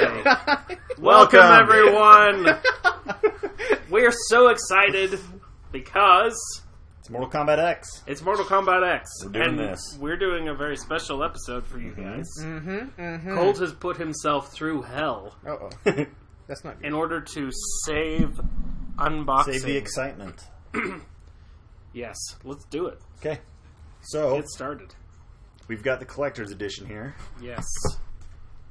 say, welcome Welcome. everyone. We're so excited because It's Mortal Kombat X. it's Mortal Kombat X. We're doing and this. We're doing a very special episode for you guys. Mm-hmm. mm-hmm. Colt has put himself through hell Uh oh. That's not good. in order to save unboxing. Save the excitement. yes, let's do it. Okay. So, Get started. we've got the collector's edition here. Yes.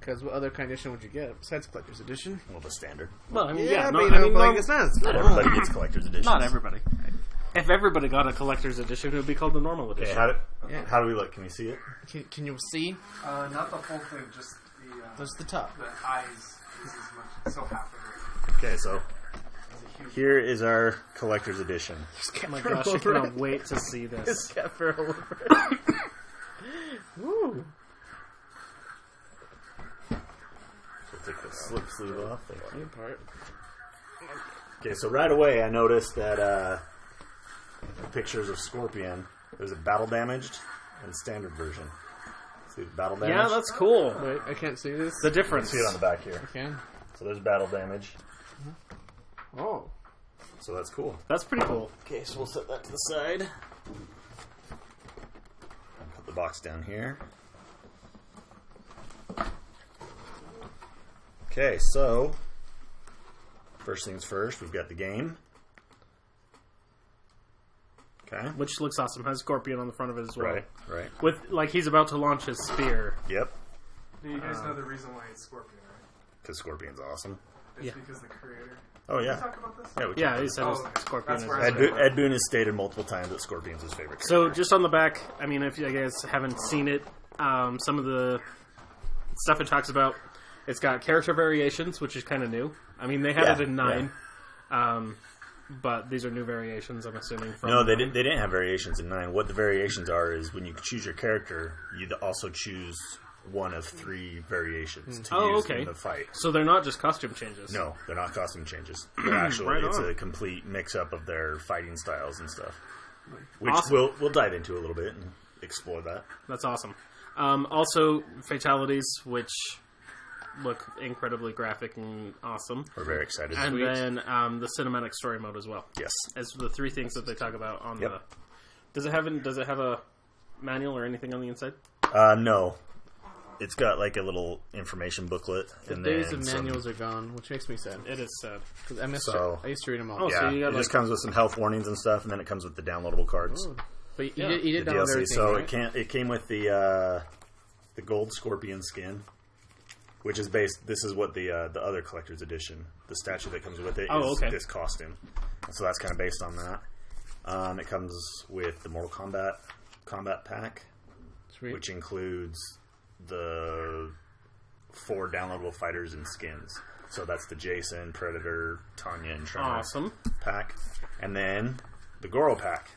Because what other kind of edition would you get besides collector's edition? Well, the standard. Well, I mean, Yeah, yeah, but no, you I mean, but no- like, it's not. Not everybody gets collector's edition. not everybody. If everybody got a collector's edition, it would be called the normal Okay, edition. how do, Yeah. how do we look? Can we see it? Can, can you see? Uh, not the whole thing, just the uh, There's the top. the eyes is as much. So half of it. Okay, so it. It's a huge. here is our collector's edition. Oh my gosh, I cannot wait to see this. It's got over it. Woo! Take the slip sleeve off. Thank you. Part. Okay, so right away I noticed that uh, pictures of Scorpion. There's a battle damaged and standard version. See the battle damage? Yeah, that's cool. Wait, I can't see this. The difference. See it on the back here. I can. So there's battle damage. Oh. So that's cool. That's pretty cool. Okay, so we'll set that to the side. Put the box down here. Okay, so first things first, we've got the game. Okay. Which looks awesome. Has Scorpion on the front of it as well. Right, right. With like he's about to launch his spear. Yep, Do you guys know the reason why it's Scorpion, right? because Scorpion's awesome. It's Yeah. because the creator. Oh Did yeah, we talk about this? yeah. We Yeah, talked he said Oh, it's Scorpion that's is where his I Ed, favorite. Bo- Ed Boon has stated multiple times that Scorpion's his favorite. So just on the back, I mean, if you guys haven't seen it, um, some of the stuff it talks about, it's got character variations, which is kind of new. I mean, they had Yeah, it in nine, um, but these are new variations. I'm assuming. From No, they didn't. They didn't have variations in nine. What the variations are is when you choose your character, you also choose one of three variations to Oh, use okay. in the fight. So they're not just costume changes. No, they're not costume changes. They're actually Right it's on. a complete mix-up of their fighting styles and stuff, which Awesome. we'll we'll dive into a little bit and explore that. That's awesome. Um, also, fatalities, which look incredibly graphic and awesome. We're very excited. And then um, the cinematic story mode as well. yes, As the three things that they talk about on Yep. the. Does it have an, Does it have a manual or anything on the inside? uh, no, it's got like a little information booklet The and days then of some- manuals are gone, which makes me sad. It is sad. Because I missed So- it. I used to read them all. Oh, Yeah, So you got, it just comes with some health warnings and stuff, and then it comes with the downloadable cards. Oh. But you Yeah. did, you did the download DLC. So right? it can't. It came with the uh, the gold scorpion skin, which is based. This is what the uh, the other collector's edition, the statue that comes with it, is Oh, okay. this costume. So that's kind of based on that. Um, it comes with the Mortal Kombat combat pack, Sweet. which includes the four downloadable fighters and skins. So that's the Jason, Predator, Tanya, and Tremor Awesome. pack, and then the Goro pack.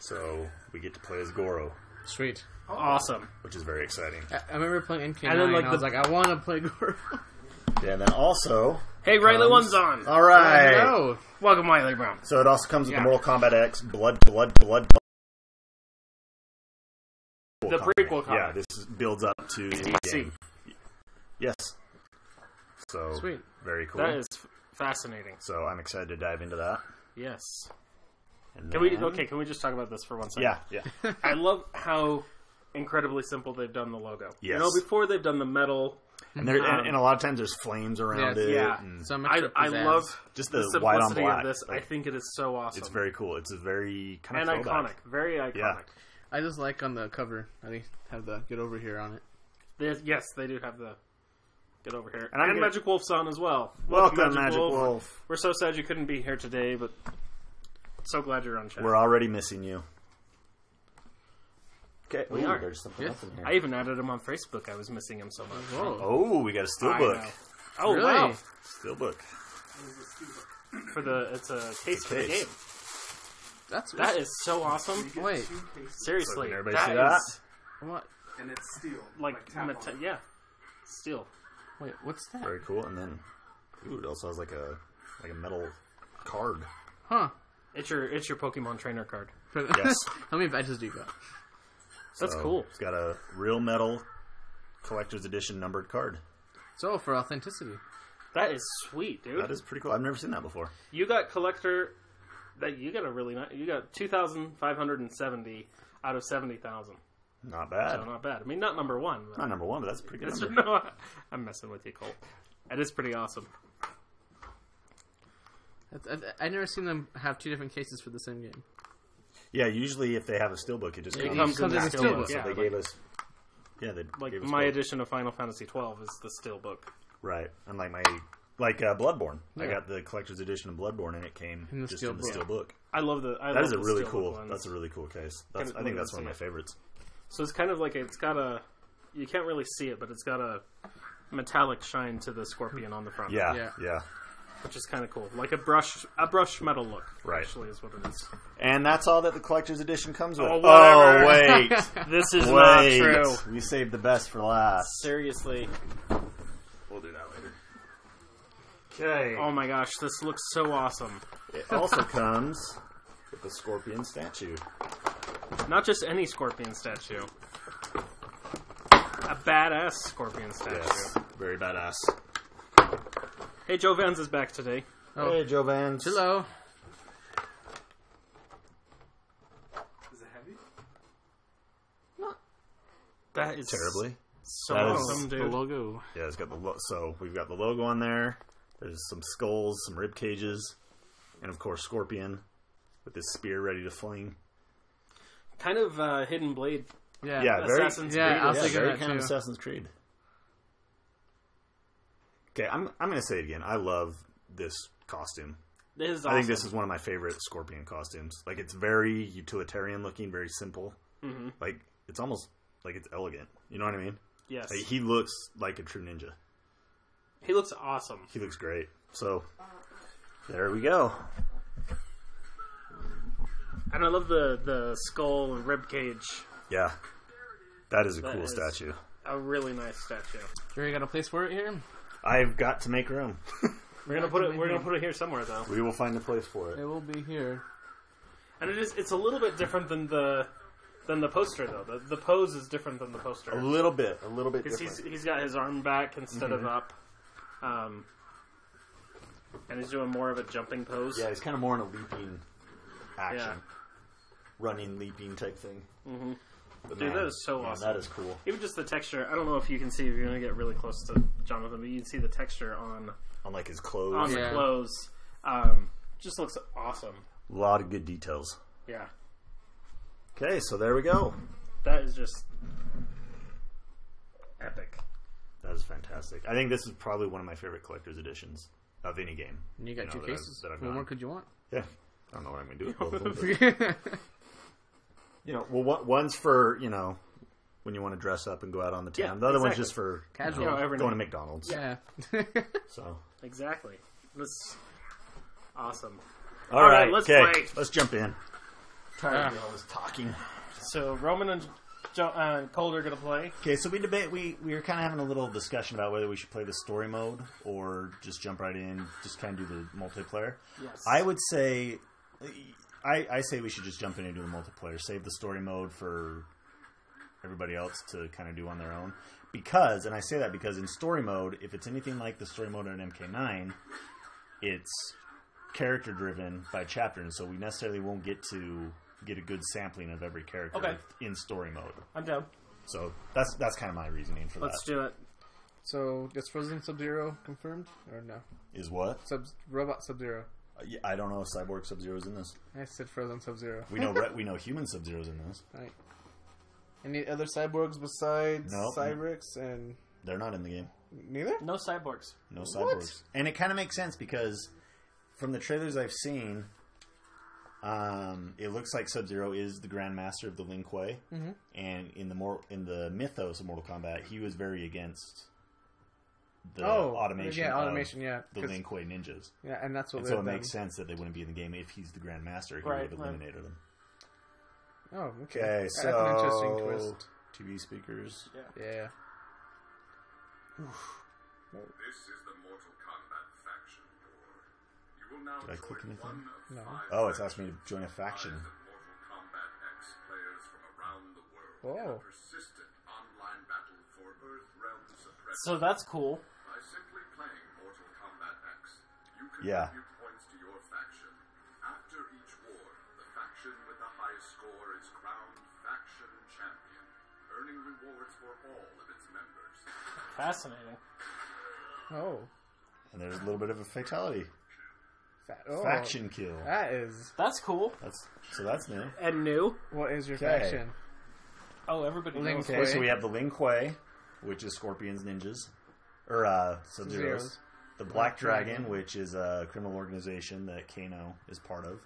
So we get to play as Goro, Sweet. Awesome. which is very exciting. I, I remember playing MK9 And and, then, like, I was like, I want to play Goro. Yeah, and then also, Hey, Riley One's on. all right. No. Welcome, Wiley Brown. So it also comes with Yeah. the Mortal Kombat X Blood, Blood, Blood. The prequel comic. Yeah, this is- builds up to the DC. game. Yes. So Sweet. very cool. That is fascinating. so I'm excited to dive into that. Yes. And Can we? Okay. Can we just talk about this for one second? Yeah, yeah. I love how incredibly simple they've done the logo. You Yes. know, before they've done the metal. And, there, Um, and, and a lot of times there's flames around Yes, it. yeah. and Some I, I love just the the, white on simplicity black. of this. I think it is so awesome. it's very cool. It's a very kind and of throwback. iconic. Very iconic. Yeah. I just like on the cover how they have the get over here on it. They- yes, they do have the. Get over here. And And, I'm gonna- Magic Wolf's on as well. Welcome, Magic Wolf. We're so sad you couldn't be here today, but so glad you're on chat. We're already missing you. Okay, We Ooh, are. There's something Yes. else in here. I even added him on Facebook. I was missing him so much. Whoa. oh, we got a steelbook. know. Oh Really? wow! Steelbook. For the it's a case for the case. game. That's That is so awesome. Wait. Seriously, can everybody that see that? is what? and it's steel. like, tap meta- yeah, steel. Wait, what's that? Very cool. And then, ooh, it also has like a like a metal card. Huh? It's your it's your Pokemon trainer card. Yes. How many badges do you got? That's So, cool. It's got a real metal collector's edition numbered card. So for authenticity, That is sweet, dude. That is pretty cool. I've never seen that before. You got collector. That you got a really nice. You got two thousand five hundred and seventy out of seventy thousand. Not bad. So not bad. I mean, not number one. But Not number one, but that's a pretty good it's, number. no, I'm messing with you, Cole. That is pretty awesome. I, I, I never seen them have two different cases for the same game. Yeah, usually if they have a steelbook, it just It comes, comes in the in a steelbook. steelbook. So Yeah, they like, gave us. Yeah, they like gave us my both. edition of Final Fantasy twelve is the steelbook. Right, and like my like uh, Bloodborne, I Yeah. got the collector's edition of Bloodborne, and it came In the just in the steelbook. steelbook. I love the. I That love is a the really steelbook cool. ones. That's a really cool case. That's, Kinda I think that's one of my it. favorites. So it's kind of like it's got a. You can't really see it, but it's got a metallic shine to the scorpion on the front. Yeah, Yeah. yeah. Which is kind of cool, like a brush, a brushed metal look. Right. actually, is what it is. And that's all that the collector's edition comes with. Oh, oh whatever. Oh, wait, This is not wait. true. We saved the best for last. Seriously. We'll do that later. Okay. Oh my gosh, this looks so awesome. It also comes with the scorpion statue. Not just any scorpion statue. A badass scorpion statue. Yes, very badass. Hey, Joe Vans is back today. Oh. Hey, Joe Vance. Hello. Is it heavy? Not That is Terribly. so That is awesome, The dude. logo. Yeah, it's got the lo- so we've got the logo on there. There's some skulls, some rib cages, and of course Scorpion with his spear ready to fling. Kind of uh, hidden blade. Yeah. Yeah, very, Assassin's Yeah, Creed. I was yeah, thinking very that kind of. Assassin's Creed. Okay, I'm I'm gonna say it again. I love this costume. This is I think this is one of my favorite Scorpion costumes. Like it's very utilitarian looking, very simple. Mm-hmm. Like it's almost like it's elegant. You know what I mean? Yes, Like, he looks like a true ninja. he looks awesome. He looks great. So there we go. And I love the the skull and rib cage. Yeah, that is a That cool is- statue. A really nice statue. Sure, you got a place for it here? I've got to make room. We're gonna put it. We're gonna put it here somewhere though. we will find a place for It it. will be here. And it is. It's a little bit different than the than the poster though. The the pose is different than the poster. A poster little bit, a little bit because different. he's he's got his arm back instead Mm-hmm. of up. Um, and he's doing more of a jumping pose. Yeah, he's kind of more in a leaping action, Yeah. running, leaping type thing. But Dude, man, that is so man, awesome. That is cool. Even just the texture. I don't know if you can see if you're gonna get really close to Jonathan, but you can see the texture on On like his clothes, on Yeah. the clothes. Um, just looks awesome. a lot of good details. Yeah, Okay, so there we go. that is just epic. That is fantastic. I think this is probably one of my favorite collector's editions of any game. And you got You two know, that I've- cases. that I've what more could you want? Yeah, I don't know what I'm gonna do with both of them. but- you know, well, one's for you know when you want to dress up and go out on the town. Yeah, the other one's just for Casual. You know, every going to. McDonald's. yeah. So, Exactly. This all awesome. right, right, let's okay, play. let's jump in. Tired Ah. of all this talking. So Roman and jo- uh, Colt are gonna play. Okay, so we debate. We we were kind of having a little discussion about whether we should play the story mode or just jump right in, just kind of do the multiplayer. Yes. I would say, I, I say we should just jump in and do the multiplayer. Save the story mode for everybody else to kind of do on their own. Because, and I say that because in story mode, if it's anything like the story mode in MK9, it's character driven by chapter, and so we necessarily won't get to get a good sampling of every character Okay. in story mode. I'm down. So that's that's kind of my reasoning for that. Let's that. do it. So, is Frozen Sub Zero confirmed or no? Is what? Sub Robot Sub Zero. Yeah, I don't know if Cyborg Sub Zero's in this. I said Frozen Sub Zero. We know Re- we know Human Sub Zero's in this. Right. Any other cyborgs besides Nope. Cybrix and They're not in the game. neither? No cyborgs. No cyborgs. What? cyborgs. And it kind of makes sense because from the trailers I've seen, um, it looks like Sub Zero is the Grandmaster of the Lin Kuei, Mm-hmm. and in the more in the mythos of Mortal Kombat, he was very against the oh, automation. Yeah, of automation. Yeah, The 'cause- Lin Kuei ninjas, yeah, and that's what. and so it led makes sense that they wouldn't be in the game if he's the Grand Master. He Right, would have right. eliminated them. Oh, okay. Okay, That's so an interesting twist. TV speakers. Yeah. yeah. This is the Mortal Kombat faction war. You will now Did I click anything? one No. five Oh, it's asking me to join a faction. factions of Mortal Kombat X players from around the world in Oh. a persistent online battle for Earth Realm Supremacy. So that's cool. Yeah. Points to your faction. After each war, the faction with the highest score is crowned faction champion, earning rewards for all of its members. Fascinating. Oh. And there's a little bit of a fatality. Fa- oh. Faction kill. That is. That's cool That's so that's new. and new. What is your Okay. faction? Oh, everybody Lin knows. Kuei. Okay, so we have the Lin Kuei, which is Scorpions Ninjas, or uh, Sub Zeros. Zeros. The Black, Black Dragon, Dragon. which is a criminal organization that Kano is part of.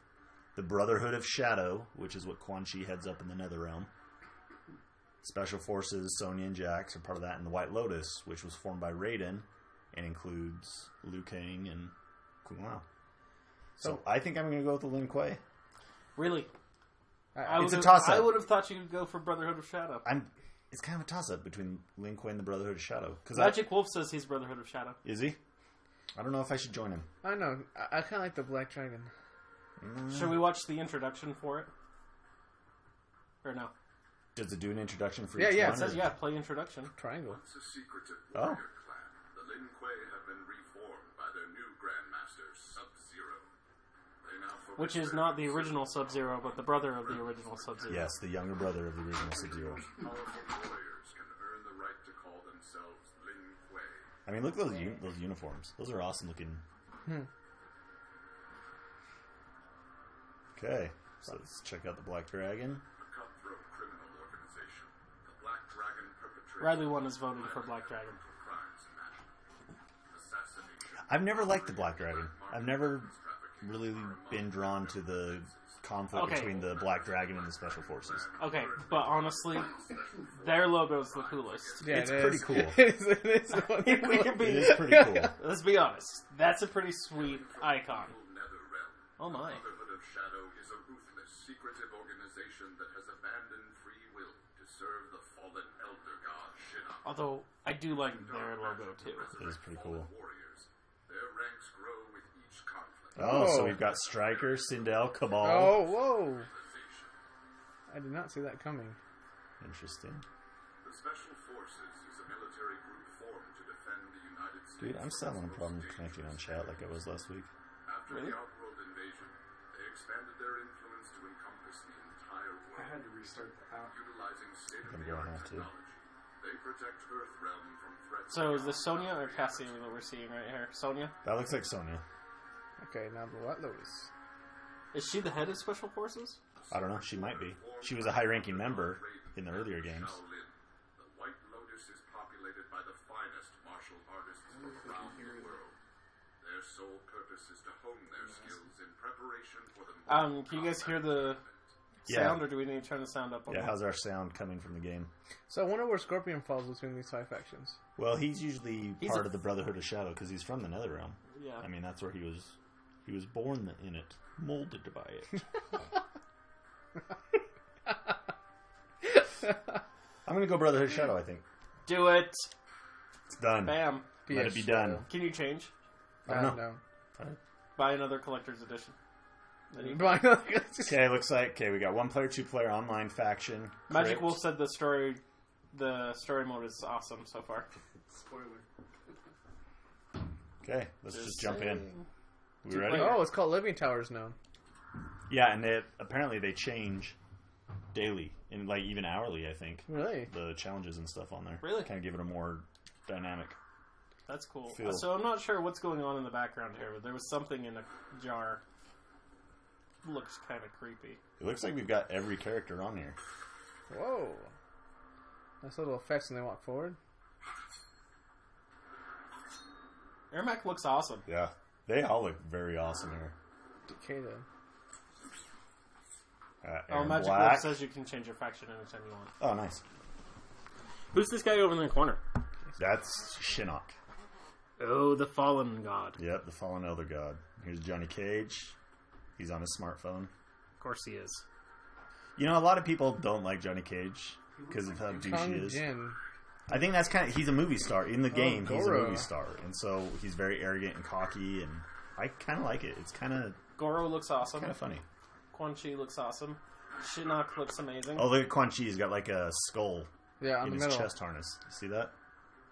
The Brotherhood of Shadow, which is what Quan Chi heads up in the Nether Realm. Special Forces, Sonya and Jax are part of that, and the White Lotus, which was formed by Raiden and includes Liu Kang and Kung Lao. So, So- I think I'm going to go with the Lin Kuei. Really? I I, It's a would've- toss-up. I would have thought you could go for Brotherhood of Shadow. I'm. It's kind of a toss up between Lin Kuei and the Brotherhood of Shadow. Because Magic Wolf says he's Brotherhood of Shadow. is he? I don't know if I should join him. I don't know. I, I kind of like the Black Dragon. Mm. Should we watch the introduction for it? Or no? Does it do an introduction for Yeah, each yeah, it one? It says or- yeah, play introduction. Triangle. Once a secretive Oh. clan, the Lin Kuei have been reformed by their new Grandmaster, Sub-Zero. They now focus Which is not the original Sub Zero, but the brother of the original Sub Zero. Yes, the younger brother of the original Sub Zero. Powerful warriors can earn the right to call themselves Lin Kuei. I mean, look at those un- those uniforms. Those are awesome looking. Hmm. Okay, so let's check out the Black Dragon. A cutthroat criminal organization, the Black Dragon perpetrates Riley one is voting for Black Dragon. crimes imaginable. Assassination, I've never liked the Black Dragon. I've never really been drawn to the conflict Okay. between the Black Dragon and the Special Forces. Okay, but honestly, their logo's the coolest. Yeah, It's it pretty is. cool. it is, it is We can be, is pretty cool. let's be honest. That's a pretty sweet icon. Oh my. Brotherhood of Shadow is a ruthless, secretive organization that has abandoned free will to serve the fallen Elder God Shinnok. Although I do like their logo too. It is pretty cool. Warriors. Their ranks grow with each conflict. Oh, so Oh. we've got Stryker, Sindel, Cabal. Oh, whoa! I did not see that coming. Interesting. The Special Forces is a military group formed to defend the United States. Dude, I'm still having a problem connecting on chat like I was last week. After Really? the Outworld invasion, they expanded their influence to encompass the entire I world. had to restart the app. Utilizing I'm state-of-the-art gonna have to. technology, they protect Earthrealm from threats. So is this Sonya or Cassie that we're seeing right here? Sonya? That looks like Sonya. Okay, now the White Lotus. Is she the head of Special Forces? I don't know. She might be. She was a high-ranking member in the earlier games. The White Lotus is populated by the finest martial artists from around the world. Their sole purpose is to hone their skills in preparation for the Um, can you guys hear the Yeah. sound, or do we need to turn the sound up? On Yeah, that? how's our sound coming from the game? So I wonder where Scorpion falls between these five factions. Well, he's usually He's part a- of the Brotherhood of Shadow because he's from the Netherrealm. yeah. I mean, that's where he was. He was born in it, molded by it. I'm gonna go Brotherhood Shadow. I think Do it. it's done. Bam. Let it be done. Can you change? I don't Uh, know. no. Buy another collector's edition. Then you- Okay, looks like okay. We got one player, two player, online faction. Magic crypt. Wolf said the story, the story mode is awesome so far. Spoiler. Okay, let's just, jump in. Saying. We ready? oh, it's called Living Towers now. Yeah, and they apparently they change daily and like even hourly. I think Really? the challenges and stuff on there Really? kind of give it a more dynamic. That's cool. Feel- so I'm not sure what's going on in the background here, but there was something in a jar. Looks kind of creepy. It looks like we've got every character on here. Whoa. Nice little effects when they walk forward. Ermac looks awesome. Yeah, they all look very awesome here. Decada. Uh, Oh, Erron Magic Black. Wolf says you can change your faction anytime you want. Oh, nice. Who's this guy over in the corner? That's Shinnok. Oh, the Fallen God. Yep, the fallen elder god. Here's Johnny Cage. He's on his smartphone. Of course he is. You know, a lot of people don't like Johnny Cage because of how douchey Kung he is. Jin. I think that's kind of he's a movie star in the oh, game. he's a movie star, and so he's very arrogant and cocky, and I kind of like it. It's kind of Goro looks awesome. kind of funny. Quan Chi looks awesome. Shinnok looks amazing. Oh, look at Quan Chi. He's got like a skull Yeah, on in the his middle. chest harness. You see that?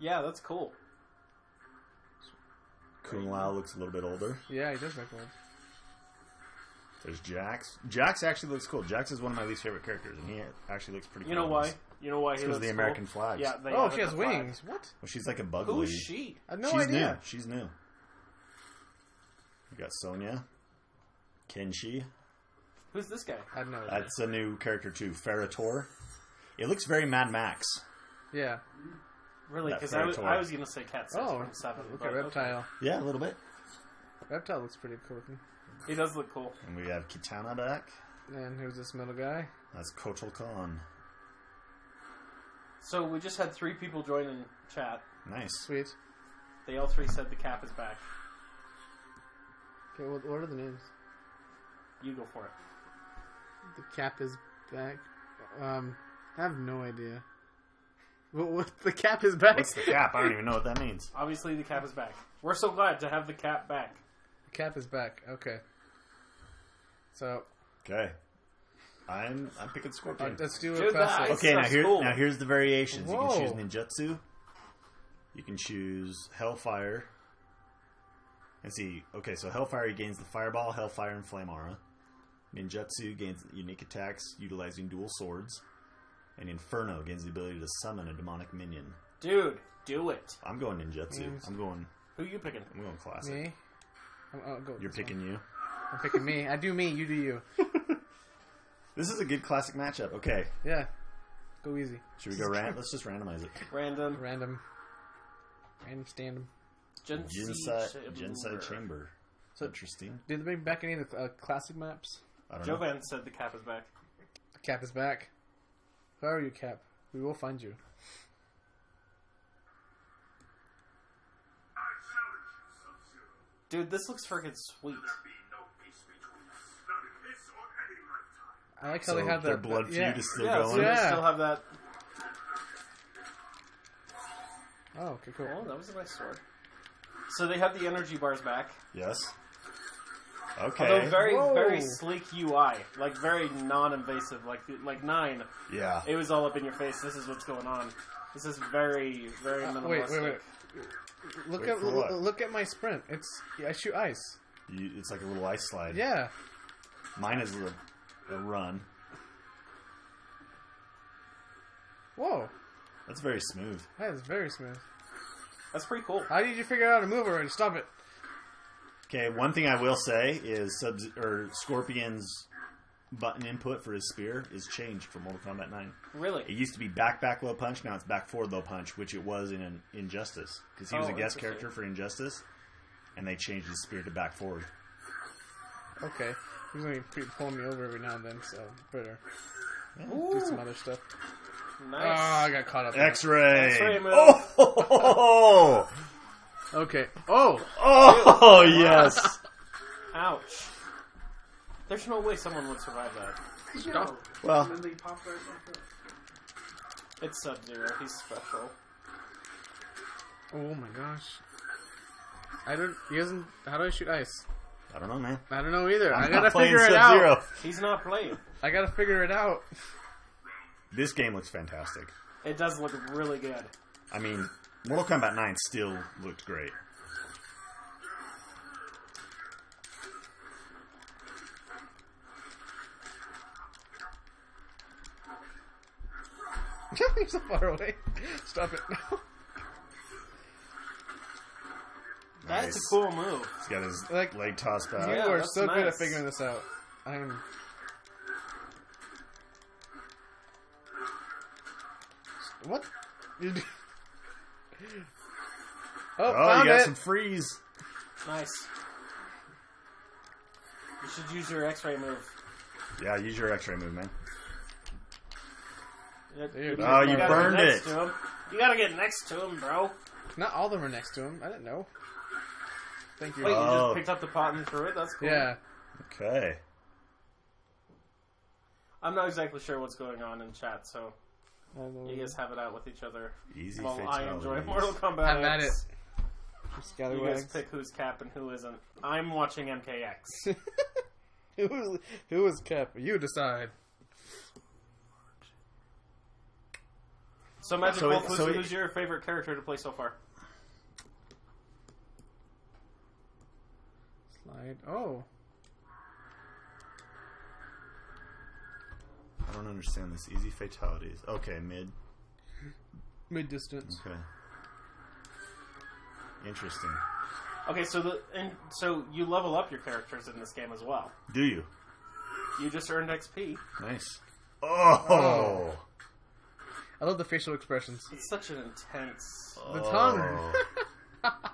Yeah, that's cool. Kung Lao looks a little bit older. Yeah, he does look old. There's Jax. Jax actually looks cool. Jax is one of my least favorite characters, and he actually looks pretty You cool. know why? You know why he because looks the cool? American flags. Yeah. They Oh, she has the flag. wings. What? Well, she's like a bug Who's lady. she? I had no She's idea. new. She's new. You got Sonya. Kenshi. Who's this guy? I had no idea. That's a new character too. Ferra/Torr. It looks very Mad Max. yeah. Really? Because I was I was gonna say Cat Six Oh, from Seven. look but at okay. Reptile. Yeah, a little bit. Reptile looks pretty cool looking. He does look cool. And we have Kitana back. And who's this middle guy? That's Kotal Khan. So we just had three people join in chat. Nice. Sweet. They all three said the cap is back. Okay, what, what are the names? You go for it. The cap is back. Um, I have no idea. What, what the cap is back? What's the cap? I don't even know what that means. Obviously, the cap is back. We're so glad to have the cap back. The cap is back. Okay. So Okay. I'm I'm picking Scorpion. let's do it Dude, classic. that- Okay, now here cool. now here's the variations. You can choose ninjutsu. You can choose hellfire. And see, okay, so hellfire gains the fireball, hellfire, and flame aura. Ninjutsu gains unique attacks utilizing dual swords. And Inferno gains the ability to summon a demonic minion. Dude, do it. I'm going ninjutsu. Mm. I'm going Who you picking? I'm going classic. Me. I'm, I'll go with You're this one. picking you. I'm picking me. I do me. You do you. This is a good classic matchup. Okay. Yeah. Go easy. Should we go ran let's just randomize it. Random. Random. Random stand 'em. Gen- Jinsei Jinsei Chamber. So- Interesting. Did they bring back any of the uh, classic maps? I don't know. Jovan said the cap is back. The cap is back. Who are you, Cap? We will find you. I challenge you, Sub-Zero. Dude, this looks freaking sweet. There be no peace between us. Not in this or any lifetime. I like how So they have their that blood yeah. feud is still Yeah, so going. they Yeah. still have that. Oh, okay, cool. Oh, that was a nice sword. So they have the energy bars back. Yes. Okay. Although very, Whoa. very sleek UI, like very non-invasive, like like nine. yeah. It was all up in your face. This is what's going on. This is very, very Uh, minimalistic. wait, wait, wait. Look Wait at for look, look at my sprint. It's I shoot ice. You, it's like a little ice slide. Yeah. Mine is a, a run. Whoa, That's very smooth. that is very smooth. That's pretty cool. How did you figure out how to move already? Stop it. Okay, one thing I will say is Sub or Scorpion's button input for his spear is changed for Mortal Kombat 9. Really? It Really? used to be back back low punch, now it's back forward low punch, which it was in an Injustice because he was Oh, a guest interesting. character for Injustice, and they changed his spear to back forward. Okay. He's gonna be pulling me over every now and then, so better do Ooh, some other stuff. Oh. I got caught up. X-ray. X-ray. Oh, Okay. Oh, oh, yes. Ouch. There's no way someone would survive that. stop. Well, And then they pop right back up. It's Sub Zero. He's special. Oh my gosh. I don't. He doesn't. How do I shoot ice? I don't know, man. I don't know either. i I'm gotta figure it Sub-Zero. out. He's not playing. I gotta figure it out. This game looks fantastic. It does look really good. I mean, Mortal Kombat 9 still looked great. You're so far away. Stop it. That's Nice. a cool move. He's got his Like- leg tossed back. you Yeah, are that's so good at figuring this out. I'm. What? You oh, Oh, found you got it. some freeze. Nice. You should use your X-ray move. Yeah, use your X-ray move, man. You- Dude. you Oh, you gotta get burned next it. To him. You gotta get next to him, bro. Not all of them are next to him. I didn't know. Thank you. Wait, you Oh. just picked up the pot and threw it? That's cool. yeah. Okay. I'm not exactly sure what's going on in chat, so I don't know. you guys have it out with each other. Easy While I enjoy fatalities. Mortal Kombat Have at X. You You guys Scallywags. pick who's cap and who isn't. I'm watching MKX. who was who was kept? You decide. So Magic So it- Wolf, who's, so it- who's your favorite character to play so far? Right. Oh. I don't understand this. Easy fatalities. Okay, mid. Mid distance. Okay. Interesting. Okay, so the and so you level up your characters in this game as well. Do you? You just earned XP. Nice. Oh. I love the facial expressions. It's such an intense. The tongue. Oh.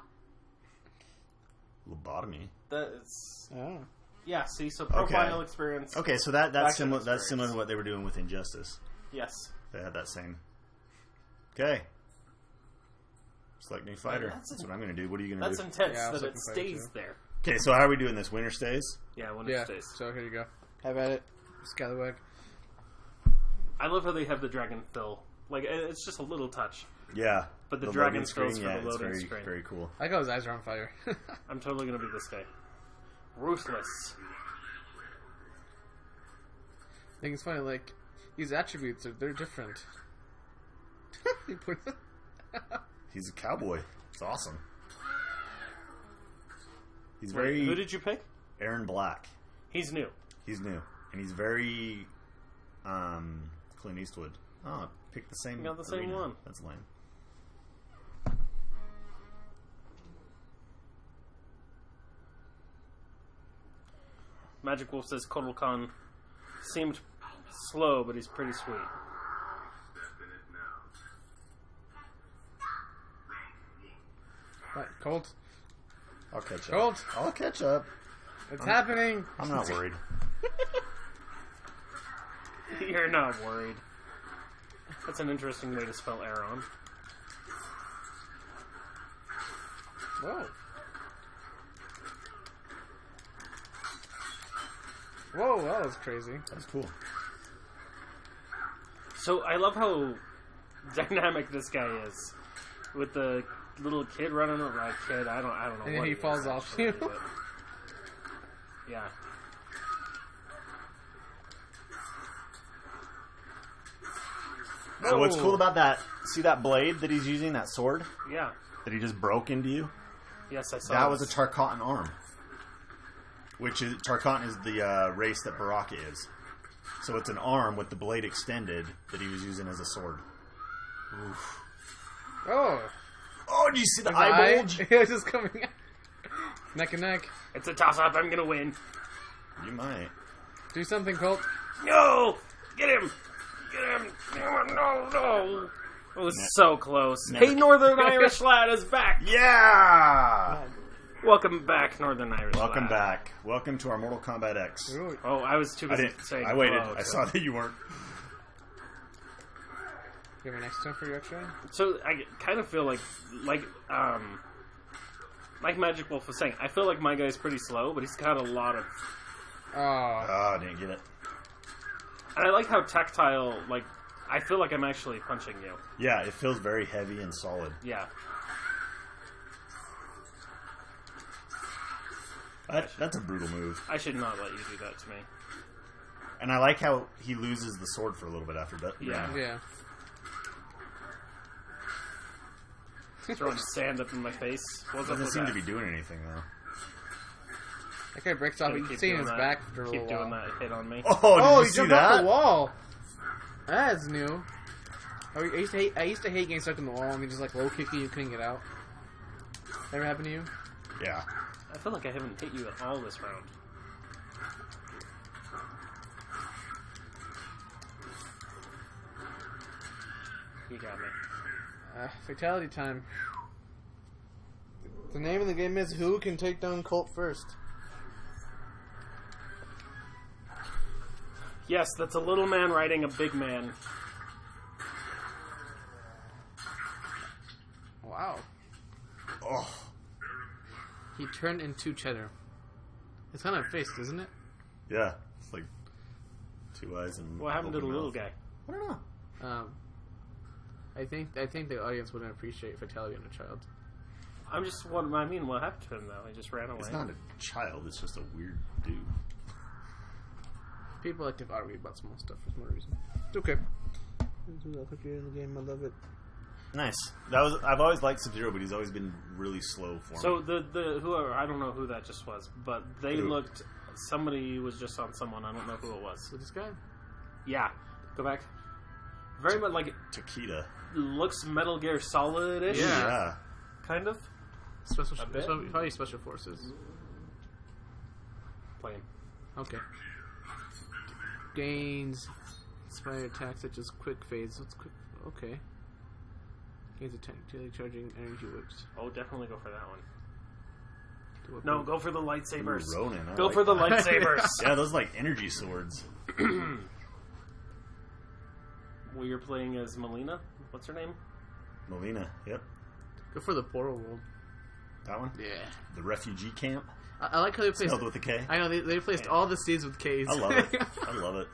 Lobotomy. That is oh. yeah. See, so profile Okay. experience. Okay, so that that's Action similar. That's similar to what they were doing with Injustice. Yes. They had that same. Okay. Select new fighter. That's That's, an- what I'm going to do. What are you going to do? That's intense Yeah, that it looking for it, stays too. there. okay, so how are we doing this? Winter stays. Yeah, winter Yeah. stays. So here you go. Have at it, Scallywag. I love how they have the dragon fill. Like it's just a little touch. Yeah. But the loading dragon fills for yeah, the it's loading very, screen. Very cool. I like how his eyes are on fire. I'm totally gonna be this guy. Ruthless. I think it's funny, like, these attributes, are, they're different. He's a cowboy. It's awesome. He's Wait, very who did you pick? Erron Black. He's new. He's new, and he's very um, Clint Eastwood. Oh, pick the same. You got the same arena. one. That's lame. Magic Wolf says Kotal Khan seemed slow, but he's pretty sweet. Step in it now. Right, Colt, I'll catch up. Colt. I'll catch up. it's happening. I'm not worried. You're not worried. That's an interesting way to spell Aaron. Whoa. Whoa, that was crazy. That's cool. So I love how dynamic this guy is, with the little kid running around. Kid, I don't, I don't know. And what he is, falls off, actually, too. but- Yeah. So what's cool about that? See that blade that he's using? That sword Yeah. that he just broke into you? Yes, I saw. That was a this. Tarkatan arm. Which is Tarkatan is the uh, race that Baraka is. So it's an arm with the blade extended that he was using as a sword. Oh, Oh, do you see the his eye eye bulge? it was just coming out. Neck and neck. It's a toss up. I'm gonna win. You might. Do something, Colt. No! Get him! Get him! No, no, no! It was so close. Never- Hey, Northern Irish lad is back! Yeah! Welcome back, Northern Irish Welcome lad. back. Welcome to our Mortal Kombat X. Oh, I was too I busy didn't. saying I waited. hello I saw that you weren't. you have an next turn for your extra? So I kind of feel like, like, um, like Magic Wolf was saying, I feel like my guy's pretty slow, but he's got a lot of, Oh, Oh, I didn't get it. and I like how tactile. Like, I feel like I'm actually punching you. Yeah, it feels very heavy and solid. Yeah, That, that's a brutal move. I should not let you do that to me. And I like how he loses the sword for a little bit after that. Yeah. yeah. Throwing sand up in my face. What's up Doesn't seem that? to be doing anything though. That guy breaks off. Gotta You can keep see doing his that. back after a Keep little doing that hit on me. Oh, did Oh, you he see jumped that? off the wall. That's new. I I used to hate. I used to hate getting stuck in the wall and they just like low kick you, you couldn't get out. Ever happened to you? Yeah. I feel like I haven't hit you at all this round. You got me. Uh, fatality time. The name of the game is Who Can Take Down Colt First. Yes, that's a little man riding a big man. Wow. Oh, He turned into cheddar. It's kind of faced, isn't it? yeah. It's like two eyes and. What happened to the open little guy? I don't know. Um, I think I think the audience wouldn't appreciate fatality on a child. I'm just what I mean. What happened to him though? He just ran away. It's not a child. It's just a weird dude. People like to argue about small stuff for some reason. It's okay. This is a quick in the game. I love it. Nice. That was I've always liked Sub Zero, but he's always been really slow for me. So the the whoever I don't know who that just was, but they Who? looked. Somebody was just on someone. I don't know who it was. With this guy? Yeah, go back. Very much like it Takeda. looks Metal Gear Solid-ish, Yeah. Yeah. kind of. Special, A bit? so- probably special forces. Playing. Okay. Gains inspired attacks such as quick phase. What's quick? Okay. Gains a daily charging energy whips. Oh, definitely go for that one. No, go for the lightsabers. Ooh, Ronin. I Go like for the that. lightsabers. Yeah, those like energy swords. well, you're playing as Mileena. What's her name? Mileena. Yep. Go for the portal world. That one. Yeah. The refugee camp. I, I like how they placed. Spelled with a K. I know they, they placed all the C's with K's. I love it. I love it.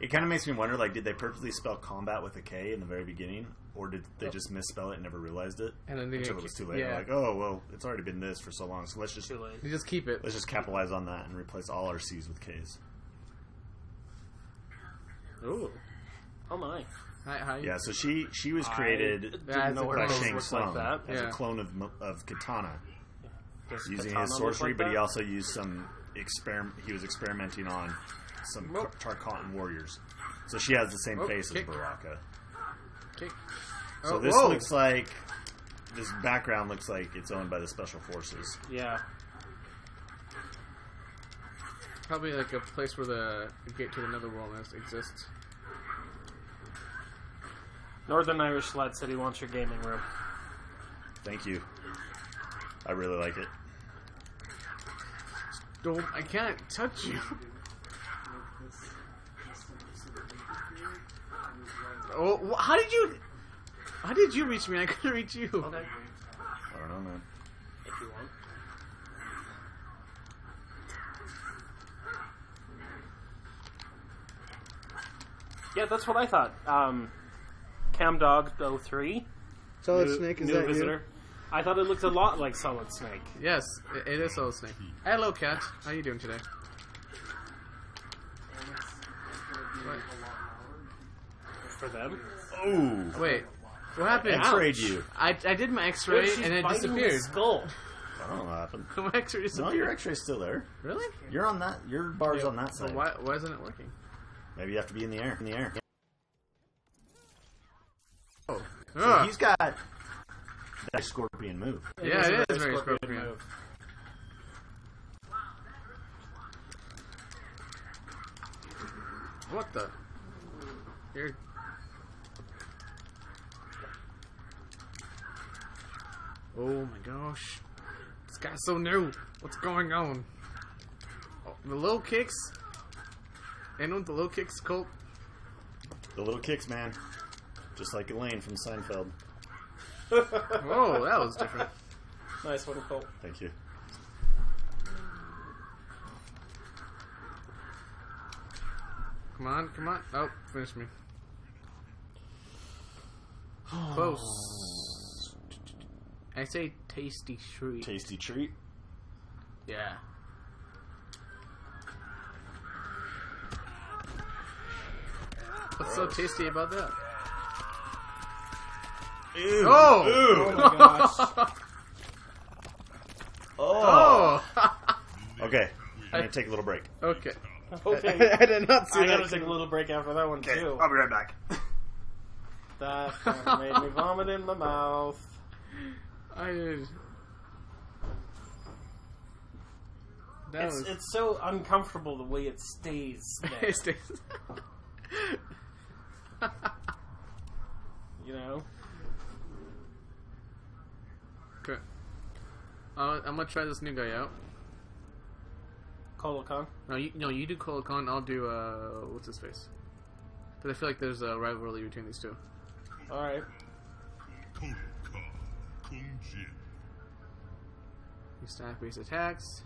It kind of makes me wonder, like, did they purposely spell combat with a K in the very beginning, or did they oh. just misspell it and never realized it and then they until it was too late? Yeah. Like, oh well, it's already been this for so long, so let's just Too late. You just keep it. let's just capitalize on that and replace all our C's with K's. Ooh. Oh my. Hi, hi. Yeah, so she she was I created didn't That's know a by clone Shang Tsung like as Yeah. a clone of of Kitana, Does using Kitana his sorcery, like but he also used some experiment. He was experimenting on some Nope. Tarkatan warriors. So she has the same Oh, face kick. as Baraka. Kick. So Oh, this whoa. looks like this background looks like it's owned by the special forces. Yeah. Probably like a place where the gate to another world exists. Northern Irish lad said he wants your gaming room. Thank you. I really like it. Don't. I can't touch you. Oh, how did you? How did you reach me? I couldn't reach you. Okay. I don't know, man. If you want. Yeah, that's what I thought. Um, Camdog 03. Solid new, Snake is new that visitor. I thought it looked a lot like Solid Snake. Yes, it, it is Solid Snake. Hello, cat. How you doing today? What? For them. Oh, Wait, what happened? X-rayed you. I, I did my X-ray She's and it biting the disappeared. skull. I don't know what happened. my X-ray No, disappeared. your X-ray's still there. Really? You're on that. Your bar's Yeah. on that So side. why why isn't it working? Maybe you have to be in the air. In the air. Oh, ah. So Ugh. he's got that scorpion move. yeah, is it a very scorpion scorpion. move. What the? Here. Oh my gosh. This guy's so new. What's going on? Oh, the low kicks. Anyone with the low kicks, Colt? The little kicks, man. Just like Elaine from Seinfeld. Whoa, that was different. Nice one, Colt. Thank you. Come on, come on. Oh, finish me. Close. I say tasty treat. Tasty treat. Yeah. What's so tasty about that? Ew. Oh! Ew. Oh my gosh. Oh. Oh! Okay. I'm gonna take a little break. okay. okay. I did not see I that. gotta take a little break after that one, too. I'll be right back. That kinda made me vomit in my mouth. I. That It's, was. it's so uncomfortable the way it stays there. It stays- you know? okay. Uh, I'm gonna try this new guy out. Kotal Kahn. No, you, no, you do Kotal Kahn. I'll do uh, what's his face? Because I feel like there's a rivalry between these two. Alright. Kotal Kahn Kunjin. He staff based attacks.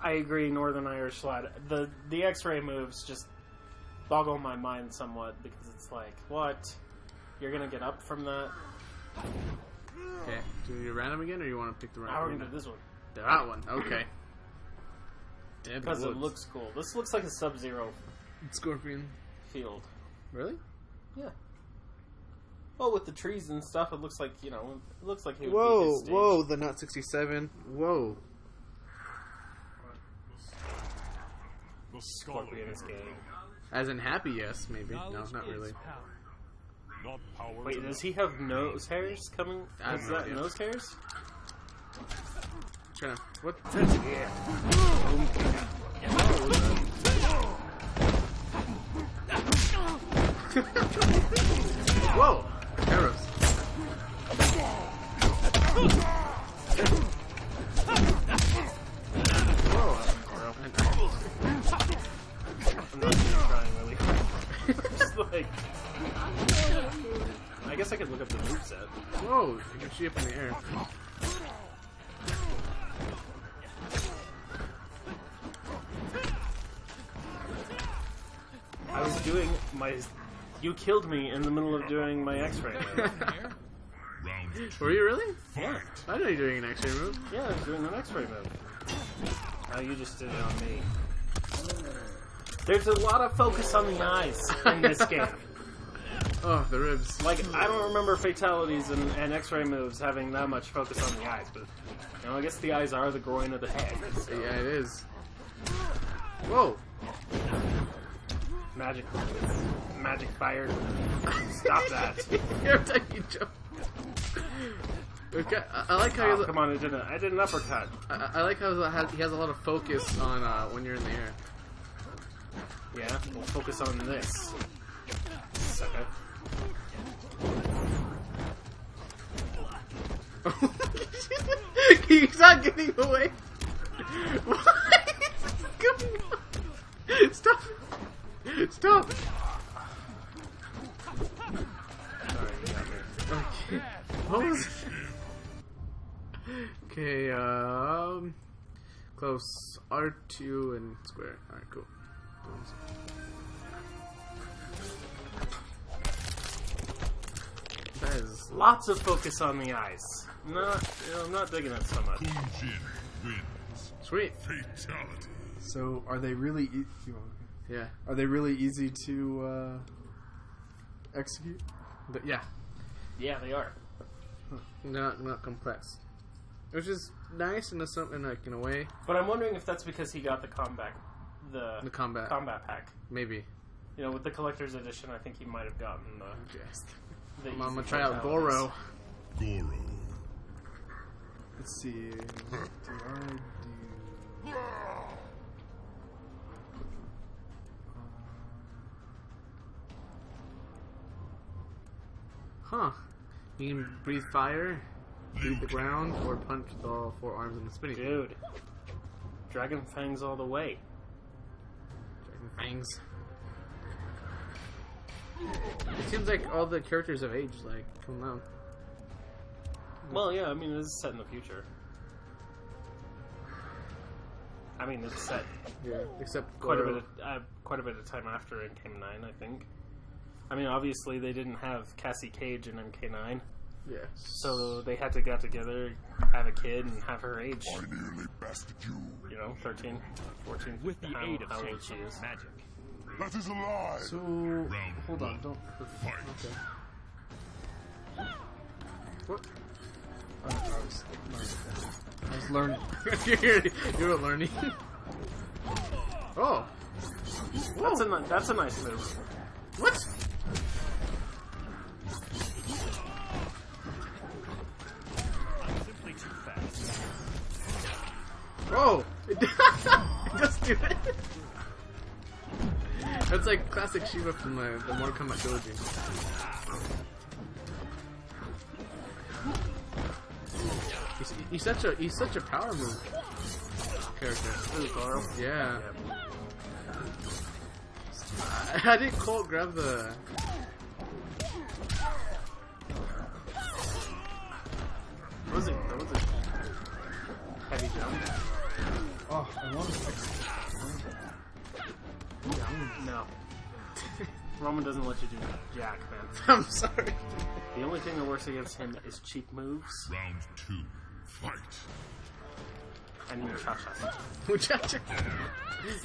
I agree, Northern Irish lad. The the X-ray moves just boggle my mind somewhat because it's like, what? You're gonna get up from that? Okay. Do you random again, or you want to pick the How are we random? gonna do this one? That one. Okay. Dead because it looks cool. This looks like a Sub Zero Scorpion. field. Really? Yeah. Well, with the trees and stuff, it looks like you know, it looks like he would be Whoa, his stage. whoa, the Not 67. Whoa. The Scorpion is gay. As in happy, yes, maybe. No, not really. Not power. Wait, does he have nose hairs coming? I Is that idea. nose hairs? To. What? Whoa! Arrows. Whoa! I'm not trying really hard. Just like, I guess I could look up the moveset. Whoa! You can shoot up in the air. Doing my. You killed me in the middle of doing my X-ray. move. Were you really? yeah, I know you're doing an X-ray move. yeah, I was doing an X-ray move. Oh, you just did it on me. There's a lot of focus on the eyes in this game. Oh, the ribs. Like, I don't remember fatalities and, and X-ray moves having that much focus on the eyes, but you know, I guess the eyes are the groin of the head. so Yeah, it is. Whoa! Magic, magic fire. Stop that! Every time you jump. Okay, I, I like how Oh, he, come on, I did, a, I did an uppercut. I, I like how he has, he has a lot of focus on uh, when you're in the air. Yeah, we'll focus on this. Sucker. He's not getting away. What is going on? Stop! it. Stop! Alright, you. Okay. What was? Okay. Um. Close. R two and square. All right. Cool. That is Lots of focus on the eyes. Not, you know, I'm not digging it so much. Kung Jin wins. sweet. Fatality. So, are they really? E- you want- Yeah. are they really easy to uh, execute? But yeah. Yeah, they are. Not not complex. Which is nice in a some in like in a way. But I'm wondering if that's because he got the combat, the, The combat. combat pack. Maybe. You know, with the collector's edition, I think he might have gotten the. Yes. the I'm gonna try out. Goro. Goro. Let's see. What do I do? Huh. You can breathe fire, beat the ground, or punch with all four arms in the spinning. Dude. Dragon Fangs all the way. Dragon fangs. It seems like all the characters have aged, like, come on. Well, yeah, I mean, this is set in the future. I mean, it's set Yeah. Except quite a bit of uh, quite a bit of time after MK9, I think. I mean, obviously they didn't have Cassie Cage in MK9, Yeah. so they had to get together, have a kid, and have her age. I nearly bested you. You know, 13, 14. With the how, aid of how old Shade she is. magic. That is a lie. So, Round hold on. Don't. Fight. What? Oh, I was, I was learning. you're, you're learning. oh. That's a that's a nice move. What? Simply too fast. Whoa! It just do it. That's like classic Sheeva from the, the Mortal Kombat trilogy. He's, he's such a he's such a power move character. Ooh, Goro. Yeah. I, I didn't Colt grab the. Was it? What was it? Heavy jump? Oh, I want to. No. Roman doesn't let you do jack, man. I'm sorry. The only thing that works against him is cheap moves. Round two. Fight. And muchachas. Muchacha.